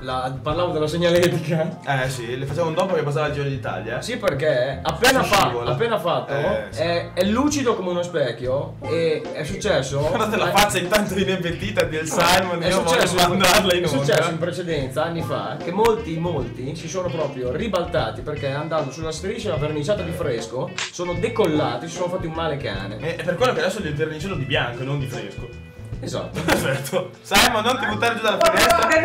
la- parlavo della segnaletica. Eh sì, le facevano dopo che passava il Giro d'Italia. Sì, perché appena, fa- appena fatto Eh, sì. è, è lucido come uno specchio e è successo. Guardate la eh, faccia intanto inebetita di El Simon, è io voglio successo, mandarla in è successo in precedenza, anni fa, che molti, molti si sono proprio ribaltati perché andando sulla striscia verniciata di fresco sono decollati, si sono fatti un male cane. E è per quello che adesso gli verniciano di bianco e non di fresco. Esatto. Perfetto. Simon, non ti buttare giù dalla finestra. che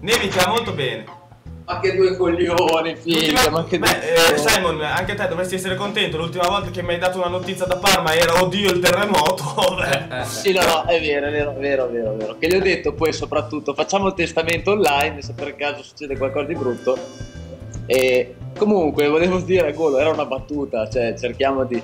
nevica! Molto bene. Ma che due coglioni, L'ultima- ma che Beh, eh, Simon, anche te dovresti essere contento. L'ultima volta che mi hai dato una notizia da Parma era oddio il terremoto. Beh. Eh, Sì, no, no, è vero, è vero, è vero, è vero, è vero. Che gli ho detto poi soprattutto facciamo il testamento online se per caso succede qualcosa di brutto. E comunque volevo dire, Golo, era una battuta, cioè cerchiamo di...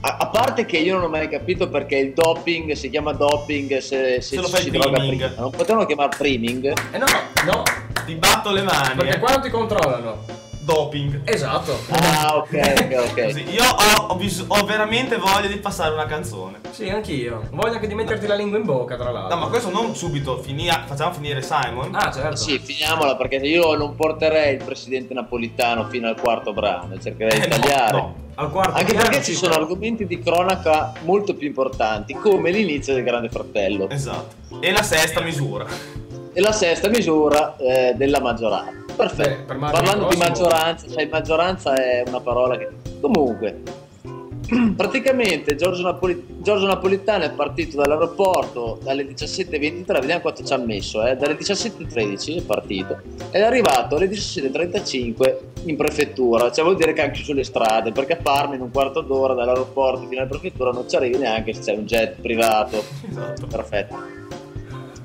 A, a parte che io non ho mai capito perché il doping si chiama doping se, se Se lo ci fai si droga prima. Non potevano chiamare priming? Eh no, no, Ti batto le mani. perché eh. qua non ti controllano. Doping. Esatto. Ah, ok, ok, ok. Io ho, ho bis- ho veramente voglia di passare una canzone. Sì, anch'io. Voglio anche di metterti la lingua in bocca, tra l'altro. No, ma questo non subito, finia- facciamo finire Simon. Ah, certo. Sì, finiamola perché io non porterei il presidente napolitano fino al quarto brano, cercherei di Eh, no, tagliare. no. Al quarto Anche piano perché ci sono argomenti di cronaca molto più importanti, come l'inizio del Grande Fratello Esatto. E la sesta misura. E la sesta misura eh, della maggioranza. Perfetto. Per Parlando di maggioranza, sai, maggioranza è una parola che. Comunque, praticamente Giorgio, Napoli- Giorgio Napolitano è partito dall'aeroporto dalle 17.23, vediamo quanto ci ha messo, eh, dalle 17.13 è partito ed è arrivato alle 17.35 in prefettura, cioè vuol dire che anche sulle strade, perché a Parma in un quarto d'ora dall'aeroporto fino alla prefettura non ci arrivi neanche se c'è un jet privato. Esatto. Perfetto.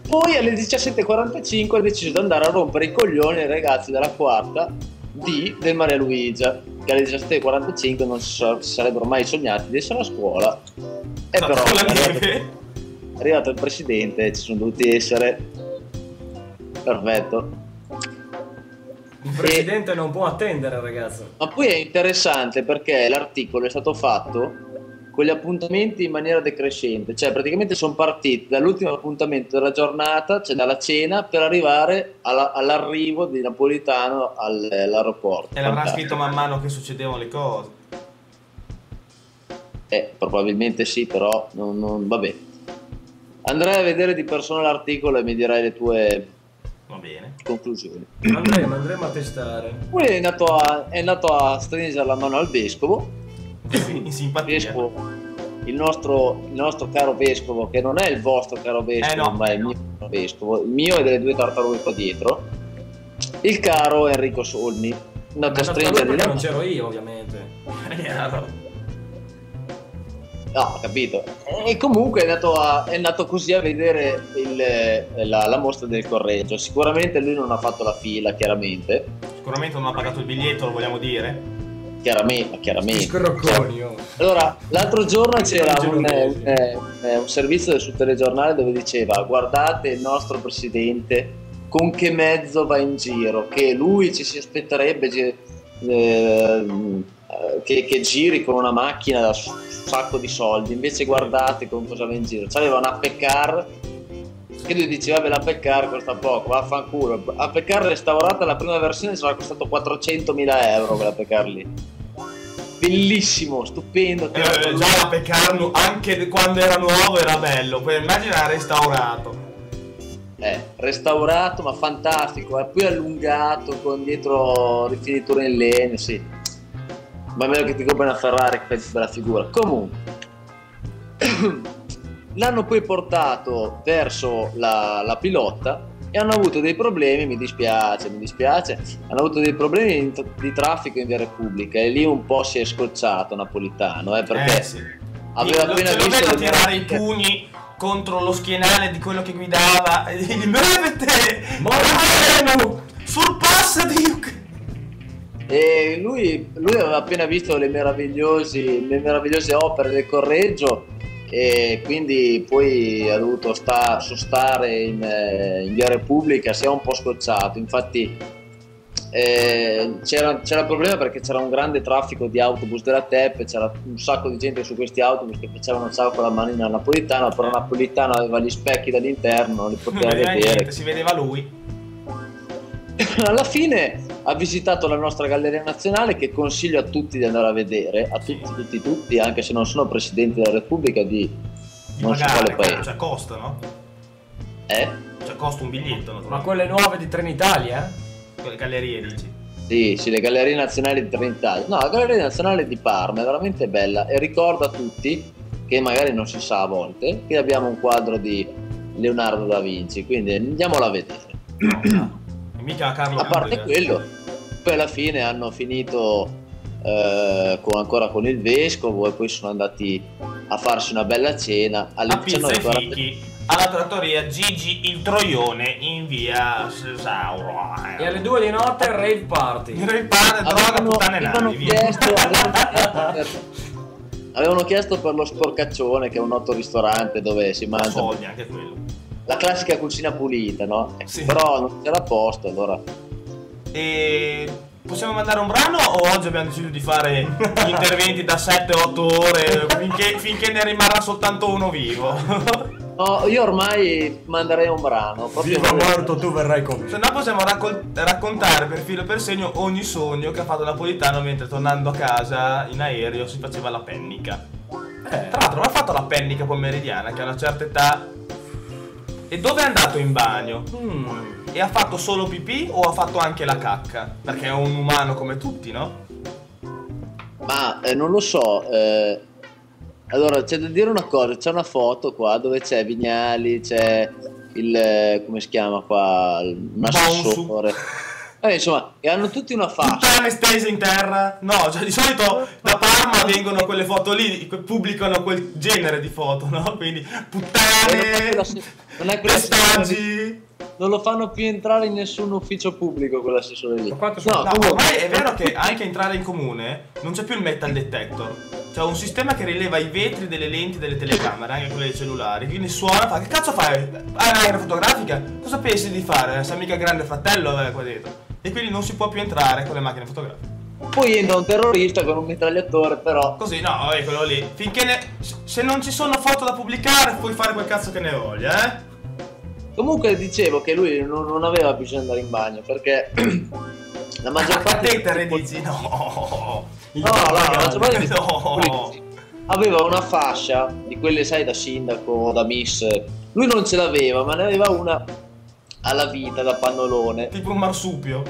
Poi alle 17.45 ha deciso di andare a rompere i coglioni ai ragazzi della quarta D del Maria Luigia, che alle 17.45 non si, sa- si sarebbero mai sognati di essere a scuola. E però è arrivato, è arrivato il presidente e ci sono dovuti essere. Perfetto. Il presidente non può attendere, ragazzo. Ma poi è interessante perché l'articolo è stato fatto con gli appuntamenti in maniera decrescente, cioè praticamente sono partiti dall'ultimo appuntamento della giornata, cioè dalla cena, per arrivare alla- all'arrivo di Napolitano al- all'aeroporto. E l'avrà scritto man mano che succedevano le cose. Eh, probabilmente sì, però non, non- vabbè. Andrai a vedere di persona l'articolo e mi dirai le tue, Va bene. Conclusioni. Andremo, andremo a testare. Poi è andato a, è andato a stringere la mano al vescovo. In simpatia. Vescovo, il nostro, il nostro caro vescovo, che non è il vostro caro vescovo, Eh, no. ma è il mio caro vescovo, il mio e delle due tartarughe qua dietro. Il caro Enrico Solmi. Andato a la non c'ero io, ovviamente. No, ho capito. E comunque è andato, a- è andato così a vedere il- la, la mostra del Correggio. Sicuramente lui non ha fatto la fila, chiaramente. Sicuramente non ha pagato il biglietto, lo vogliamo dire. Chiaramente, chiaramente. Scrocconi, oh. Allora, l'altro giorno c'era un, genovesi. un- eh, eh, un servizio sul telegiornale dove diceva guardate il nostro presidente con che mezzo va in giro, che lui ci si aspetterebbe eh, che, che giri con una macchina da un sacco di soldi, invece guardate con cosa va in giro. C'aveva una Peccar che lui diceva vabbè la Peccar costa poco, vaffanculo. La Peccar restaurata la prima versione sarà costato 400.000 euro quella Peccar lì. Bellissimo, stupendo. Eh, già la Peccarno, anche quando era nuovo, era bello. Poi immagina restaurato. Eh, restaurato ma fantastico, e poi allungato con dietro rifiniture in legno, sì. Ma è meglio che ti compri una Ferrari che fai bella figura. Comunque, l'hanno poi portato verso la, la pilotta e hanno avuto dei problemi, mi dispiace, mi dispiace, hanno avuto dei problemi di traffico in via Repubblica e lì un po' si è scocciato Napolitano, eh, perché Eh sì. aveva lo, appena lo visto vedo le tirare i pugni contro lo schienale di quello che guidava. E digli muovete muovete sorpassati E lui, lui aveva appena visto le, meravigliosi- le meravigliose opere del Correggio e quindi poi ha dovuto sta- sostare in, eh, in via Repubblica, si è un po' scocciato, infatti eh, c'era, c'era il problema perché c'era un grande traffico di autobus della TEP, c'era un sacco di gente su questi autobus che facevano ciao con la manina napolitana, però Napolitano aveva gli specchi dall'interno, non li non poteva vedeva vedere. niente si vedeva lui alla fine ha visitato la nostra Galleria Nazionale che consiglio a tutti di andare a vedere, a tutti, tutti, tutti, anche se non sono Presidente della Repubblica di non so pagare quale paese. cioè costa no? Eh? cioè costa un biglietto Ma quelle nuove di Trenitalia? quelle gallerie dici Sì, sì, le Gallerie Nazionali di Trentino. No, la Galleria Nazionale di Parma è veramente bella e ricorda a tutti, che magari non si sa a volte, che abbiamo un quadro di Leonardo da Vinci, quindi andiamola a vedere. E mica Carlo a parte Campbell. quello, poi alla fine hanno finito eh, con- ancora con il vescovo e poi sono andati a farsi una bella cena alle a pizza e 19.40. fichi alla trattoria Gigi il Troione in via Sauro E alle 2 di notte rave party. il pane droga Avevano, puttane navi chiesto, avevano chiesto per, avevano chiesto per lo Sporcaccione, che è un noto ristorante dove si mangia soldi anche quello la classica cucina pulita, no? Sì. Però non c'era posto, allora. E possiamo mandare un brano o oggi abbiamo deciso di fare gli interventi da 7-8 ore finché, finché ne rimarrà soltanto uno vivo? No, io ormai manderei un brano. Proprio Vivo morto, tu verrai con me. Se no possiamo raccol- raccontare per filo e per segno ogni sogno che ha fatto Napolitano mentre tornando a casa in aereo si faceva la pennica. Eh, Tra l'altro, non ha fatto la pennica pomeridiana che a una certa età. E dove è andato in bagno? mm, E ha fatto solo pipì o ha fatto anche la cacca? Perché è un umano come tutti, no? Ma eh, non lo so. eh, allora, c'è da dire una cosa: c'è una foto qua dove c'è Vignali, c'è il. eh, come si chiama qua? Il- Un assessore. Eh, insomma, e hanno tutti una faccia. Puttane stese in terra? No, cioè di solito da Parma vengono quelle foto lì, pubblicano quel genere di foto, no? Quindi puttane, Non è lì. pestaggi. Non lo fanno più entrare in nessun ufficio pubblico quell'assessore lì. Ma quanto sono- No, comunque- ormai è vero che anche entrare in comune non c'è più il metal detector. C'è un sistema che rileva i vetri delle lenti delle telecamere, anche quelle dei cellulari. Quindi suona, fa che cazzo fai? Hai una macchina fotografica? Cosa pensi di fare? Sei mica grande fratello eh, qua dentro. E quindi non si può più entrare con le macchine fotografiche. Poi entra un terrorista con un mitragliatore, però. Così, no, è quello lì. Finché ne... Se non ci sono foto da pubblicare, puoi fare quel cazzo che ne voglia, eh? Comunque dicevo che lui non, non aveva bisogno di andare in bagno perché la maggior A parte catetere dici no. No, no, la maggior parte di No. aveva una fascia di quelle sai da sindaco o da miss lui non ce l'aveva ma ne aveva una alla vita da pannolone, Tipo un marsupio.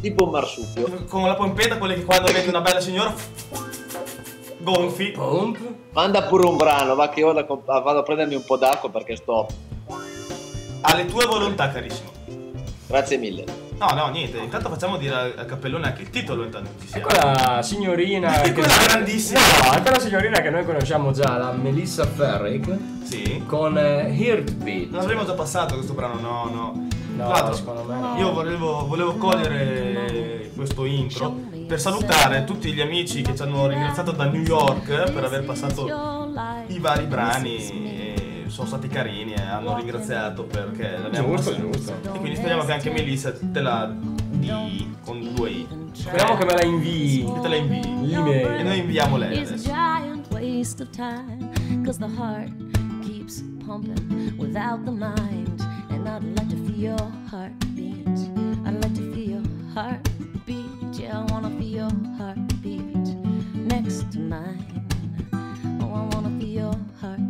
tipo un marsupio. Con la pompetta, quelle che quando vedi una bella signora. Gonfi. Pomp. Manda pure un brano, va che ora comp- vado a prendermi un po' d'acqua perché sto. Alle tue volontà, carissimo. Grazie mille. No, no, niente. Intanto facciamo dire al cappellone anche il titolo intanto ci siamo. quella signorina È che quella grandissima. No, è quella signorina che noi conosciamo già, la Melissa Ferrick Sì. con eh, Heartbeat. L'avremmo già passato questo brano, no, no. No, l'altro, secondo me. Io volevo, volevo cogliere questo intro per salutare tutti gli amici che ci hanno ringraziato da New York per aver passato i vari brani e sono stati carini e hanno ringraziato perché l'abbiamo Giusto, giusto. E quindi speriamo che anche Melissa te la di con due i. Speriamo che me la invii. Che te la invii. E L'email. noi inviamo lei adesso. giant waste of time, cause the heart keeps pumping without the mind. And I'd like to feel your heartbeat. I'd like to feel your heartbeat. Yeah, I wanna feel your heartbeat next to mine. Oh, I wanna feel your heartbeat.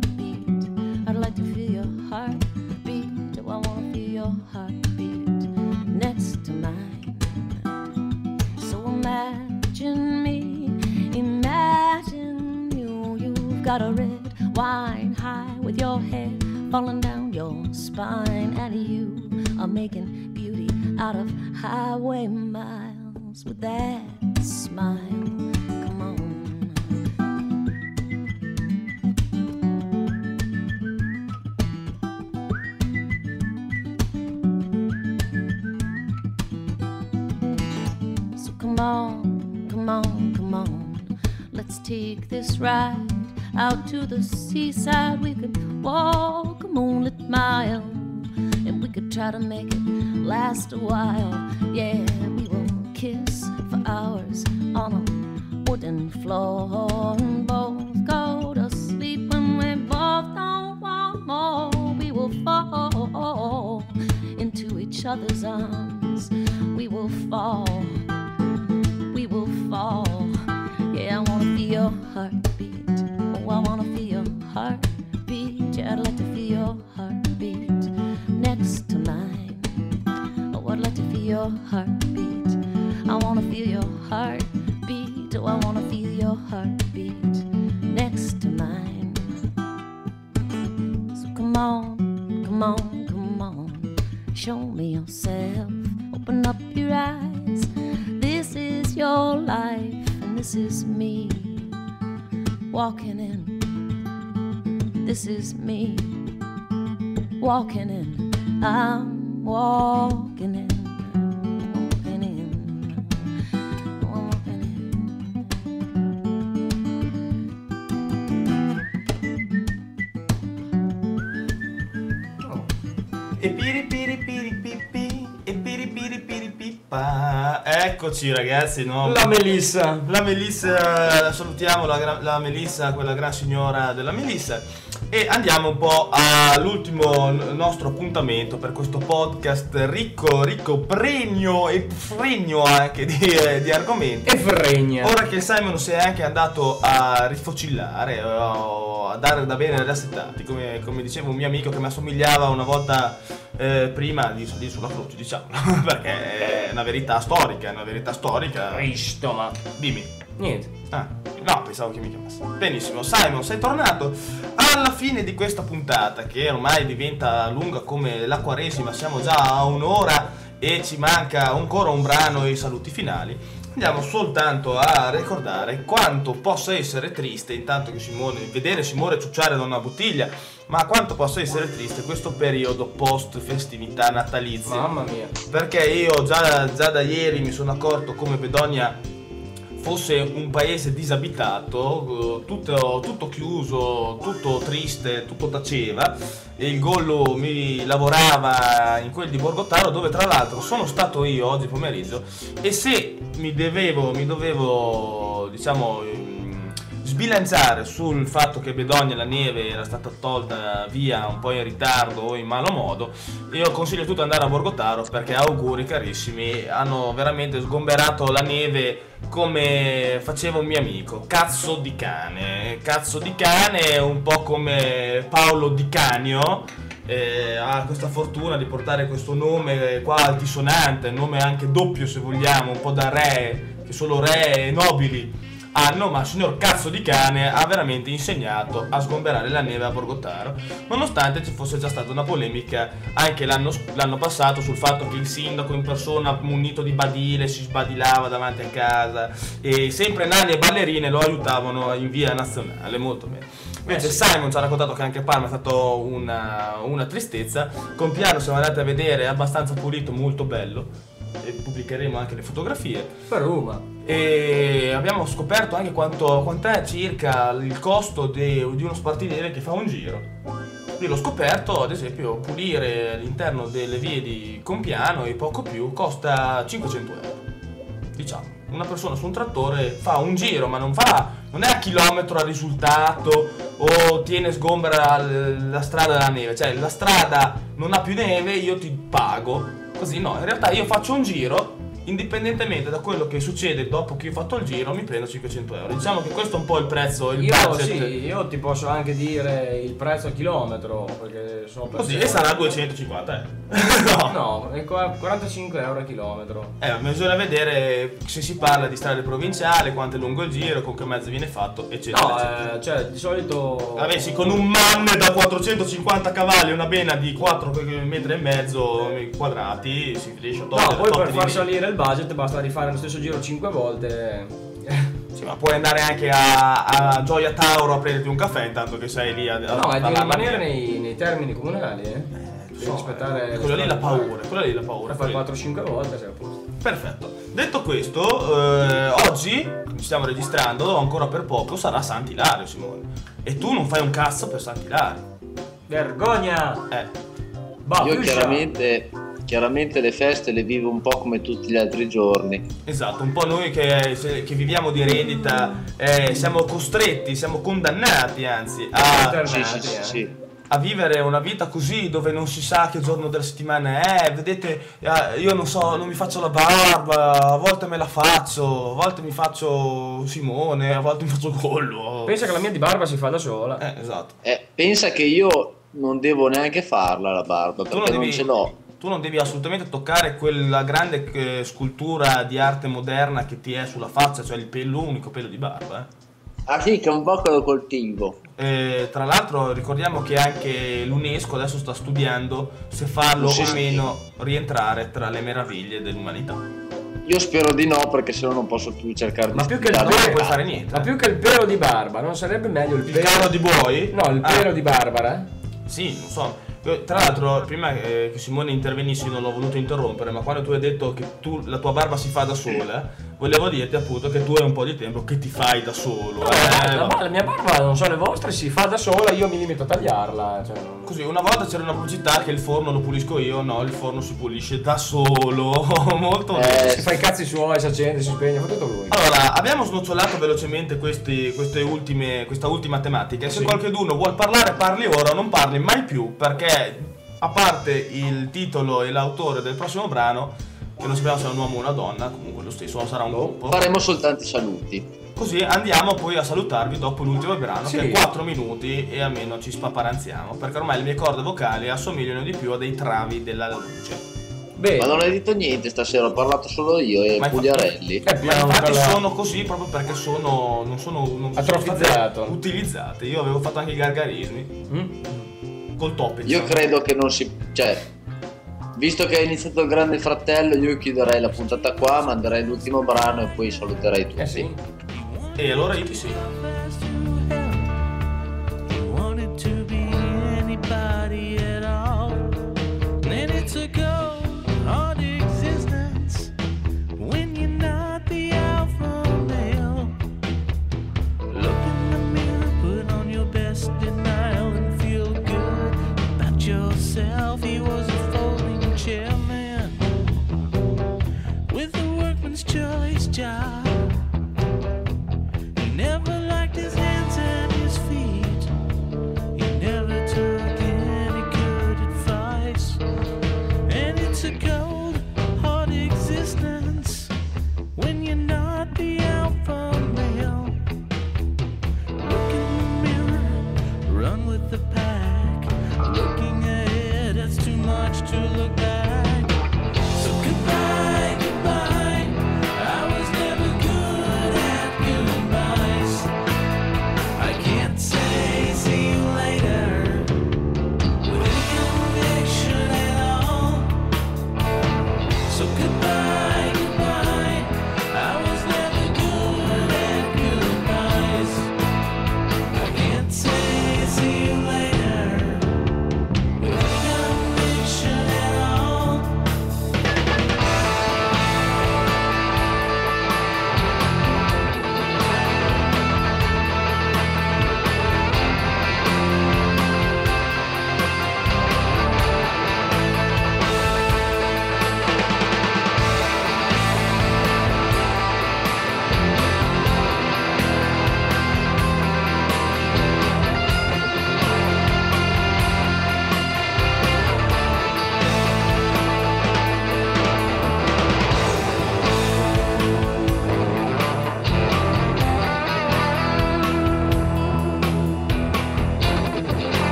Got a red wine high with your head falling down your spine, and you are making beauty out of highway miles with that smile. Come on. So come on, come on, come on. Let's take this ride out to the seaside. We could walk a moonlit mile and we could try to make it last a while. Yeah, we will kiss for hours on a wooden floor and both go to sleep when we both don't want more. We will fall into each other's arms. We will fall we will fall. Yeah, I wanna feel come on, come on. Show me yourself. Open up your eyes. This is your life, and this is me walking in. This is me walking in. I'm walking Eccoci ragazzi, no? La Melissa. La Melissa, la salutiamo, la, la Melissa, quella gran signora della Melissa. E andiamo un po' all'ultimo nostro appuntamento per questo podcast ricco, ricco, pregno e fregno anche di, eh, di argomenti. E fregna. Ora che Simon si è anche andato a rifocillare, o a dare da bene rassettati, come, come diceva un mio amico che mi assomigliava una volta eh, prima di salire sulla croce, diciamo, perché è una verità storica, è una verità storica. Cristo, ma. Dimmi. Niente. Ah, no, pensavo che mi chiamassi. Benissimo, Simon, sei tornato alla fine di questa puntata che ormai diventa lunga come la quaresima, siamo già a un'ora e ci manca ancora un brano e i saluti finali. Andiamo soltanto a ricordare quanto possa essere triste, intanto che Simone, vedere Simone ciucciare da una bottiglia, ma quanto possa essere triste questo periodo post festività natalizie. Mamma mia. Perché io già, già da ieri mi sono accorto come Bedonia fosse un paese disabitato, eh, tutto, tutto chiuso, tutto triste, tutto taceva e il Gollo mi lavorava in quel di Borgotaro dove tra l'altro sono stato io oggi pomeriggio e se mi dovevo, mi dovevo diciamo ehm, sbilanciare sul fatto che Bedonia la neve era stata tolta via un po' in ritardo o in malo modo io consiglio tutto andare a Borgotaro perché auguri carissimi hanno veramente sgomberato la neve come faceva un mio amico. Cazzo di cane cazzo di cane un po' come Paolo Di Canio eh, ha questa fortuna di portare questo nome qua altisonante, nome anche doppio se vogliamo, un po' da re, che solo re e nobili hanno, ma il signor cazzo di cane ha veramente insegnato a sgomberare la neve a Borgottaro, nonostante ci fosse già stata una polemica anche l'anno, l'anno passato sul fatto che il sindaco in persona munito di badile si sbadilava davanti a casa e sempre nani e ballerine lo aiutavano in via nazionale, molto bene. Invece Simon ci ha raccontato che anche a Parma è stata una, una tristezza, Compiano siamo andati a vedere, è abbastanza pulito, molto bello, e pubblicheremo anche le fotografie. Per Roma. E abbiamo scoperto anche quanto, quant'è circa il costo de- di uno spartigliere che fa un giro. Io l'ho scoperto, ad esempio, pulire all'interno delle vie di Compiano e poco più costa 500 euro. Diciamo, una persona su un trattore fa un giro, ma non fa, non è a chilometro al risultato o tiene sgombera l- la strada della neve, cioè la strada non ha più neve, io ti pago. Così no, in realtà io faccio un giro, indipendentemente da quello che succede dopo che ho fatto il giro, mi prendo 500 euro. Diciamo che questo è un po' il prezzo, il Io budget. sì, io ti posso anche dire il prezzo a chilometro, perché sono Così persone- e sarà 250 euro. No, è qua- 45 euro a chilometro. Eh, bisogna vedere se si parla di strade provinciali, quanto è lungo il giro, con che mezzo viene fatto, eccetera. No, eccetera. eh, cioè di solito... Avessi con un man da 450 cavalli una bena di 4 metri e mezzo quadrati, si riesce a togliere No, poi per far salire il budget basta rifare lo stesso giro 5 volte. Sì, ma puoi andare anche a, a Gioia Tauro a prenderti un caffè intanto che sei lì a, a No, ma devi a- rimanere nei, nei termini comunali, eh. Devi so, rispettare... eh, quella lì è la paura, quella lì è la paura. Fai quella- 4-5 volte sei a posto. Perfetto. Detto questo, eh, oggi ci stiamo registrando ancora per poco, sarà Sant'Ilario, Simone. E tu non fai un cazzo per Sant'Ilario. Vergogna! Eh, Bah, Io chiaramente, chiaramente le feste le vivo un po' come tutti gli altri giorni. esatto, un po' noi che, che viviamo di rendita eh, siamo costretti, siamo condannati anzi a, Sì, sì, sì, eh. sì. a vivere una vita così dove non si sa che giorno della settimana è. Vedete, eh, io non so, non mi faccio la barba, a volte me la faccio, a volte mi faccio Simone, a volte mi faccio collo. Pensa che la mia di barba si fa da sola. Eh, esatto. Eh, pensa che io non devo neanche farla la barba Tu non, perché non, devi, ce l'ho. Tu non devi assolutamente toccare quella grande eh, scultura di arte moderna che ti è sulla faccia, cioè il pelo, l'unico pelo di barba. eh. Ah sì, che un po' lo coltivo. Eh, tra l'altro ricordiamo che anche l'UNESCO adesso sta studiando se farlo Sì, o sì. meno rientrare tra le meraviglie dell'umanità. Io spero di no perché sennò non posso più cercare Ma di più che il studiare. non pelo, puoi fare niente. Ma più che il pelo di barba, non sarebbe meglio il Il pelo di buoi? No, il Ah. pelo di Barbara? Sì, non so. Io, Tra l'altro, prima eh, che Simone intervenissi, non l'ho voluto interrompere, ma quando tu hai detto che tu, la tua barba si fa da sola, volevo dirti appunto che tu hai un po' di tempo che ti fai da solo. eh, la, va. la mia barba, non so le vostre, si fa da sola, io mi limito a tagliarla. Cioè, Così, una volta c'era una pubblicità che il forno lo pulisco io, no, il forno si pulisce da solo. Molto bene. Eh, si fa i cazzi suoi, si accende, si spegne, fa tutto lui. Allora, abbiamo snocciolato velocemente questi- queste ultime, questa ultima tematica. Se Sì. qualcuno vuol parlare, parli ora, non parli mai più, perché a parte il titolo e l'autore del prossimo brano, che non sappiamo se è un uomo o una donna, comunque lo stesso sarà un gruppo. faremo soltanto i saluti. Così andiamo poi a salutarvi dopo l'ultimo brano, Sì. che è 4 minuti e almeno ci spaparanziamo, perché ormai le mie corde vocali assomigliano di più a dei travi della luce. Bene. Ma non hai detto niente stasera, ho parlato solo io e Ma Pugliarelli. Eh, Ma infatti sono così proprio perché sono. non sono. non sono Atrofizzato. utilizzate. Io avevo fatto anche i gargarismi Mm? col topic. Io credo che non si... cioè, visto che è iniziato il grande fratello, io chiuderei la puntata qua, manderei l'ultimo brano e poi saluterei tutti. Eh sì. E allora io ti sì.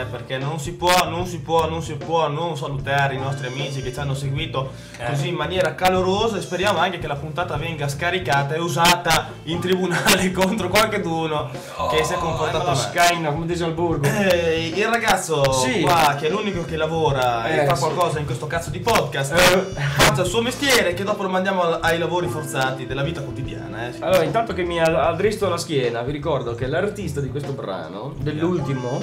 Eh, perché non si può, non si può, non si può non salutare i nostri amici che ci hanno seguito Eh. così in maniera calorosa e speriamo anche che la puntata venga scaricata e usata in tribunale contro qualcuno che si è comportato la male. scaina come dice al borgo. Eh, il ragazzo Sì. qua che è l'unico che lavora e Eh, fa sì. qualcosa in questo cazzo di podcast Eh. faccia il suo mestiere che dopo lo mandiamo ai lavori forzati della vita quotidiana eh. Allora, intanto che mi ha addristo la schiena, vi ricordo che l'artista di questo brano, dell'ultimo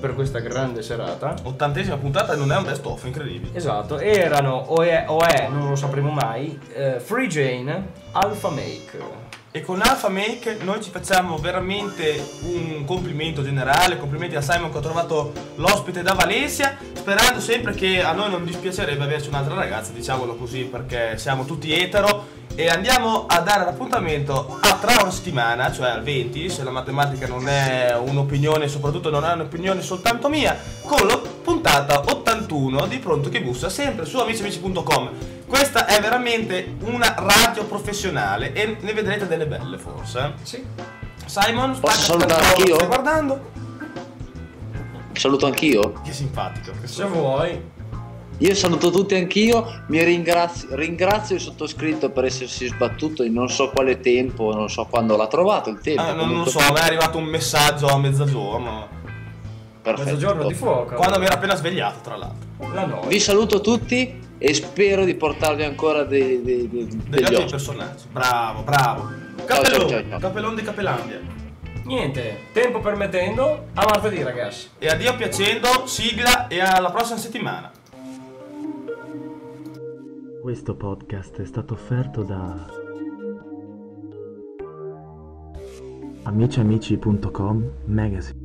per questa grande serata, ottantesima puntata non è un best of incredibile esatto, erano o è, o è non lo sapremo mai, eh, Free Jane, Alpha Make. E con Alpha Make noi ci facciamo veramente un complimento generale, complimenti a Simon che ha trovato l'ospite da Valencia, sperando sempre che a noi non dispiacerebbe averci un'altra ragazza, diciamolo così, perché siamo tutti etero e andiamo a dare l'appuntamento a tra una settimana, cioè al 20, se la matematica non è un'opinione, soprattutto non è un'opinione soltanto mia, con la puntata 81 di Pronto che bussa, sempre su amiciamici.com. Questa è veramente una radio professionale e ne vedrete delle belle forse. eh. Sì. Simon, Posso salutare anch'io? Stai guardando? Saluto anch'io. Che simpatico. Che Se vuoi. Io saluto tutti anch'io, mi ringrazio, ringrazio il sottoscritto per essersi sbattuto in non so quale tempo, non so quando l'ha trovato il tempo. Ah, non, non comunque- so, a me è arrivato un messaggio a mezzogiorno. Perfetto. Mezzogiorno di fuoco. Quando mi ero appena svegliato, tra l'altro. La. Vi saluto tutti e spero di portarvi ancora dei, dei- dei- Degli degli altri personaggi. Bravo, bravo. Capellone, ciao, di Capellandia. Niente, tempo permettendo, a martedì ragazzi. E addio piacendo, sigla e alla prossima settimana. Questo podcast è stato offerto da amiciamici.com Magazine.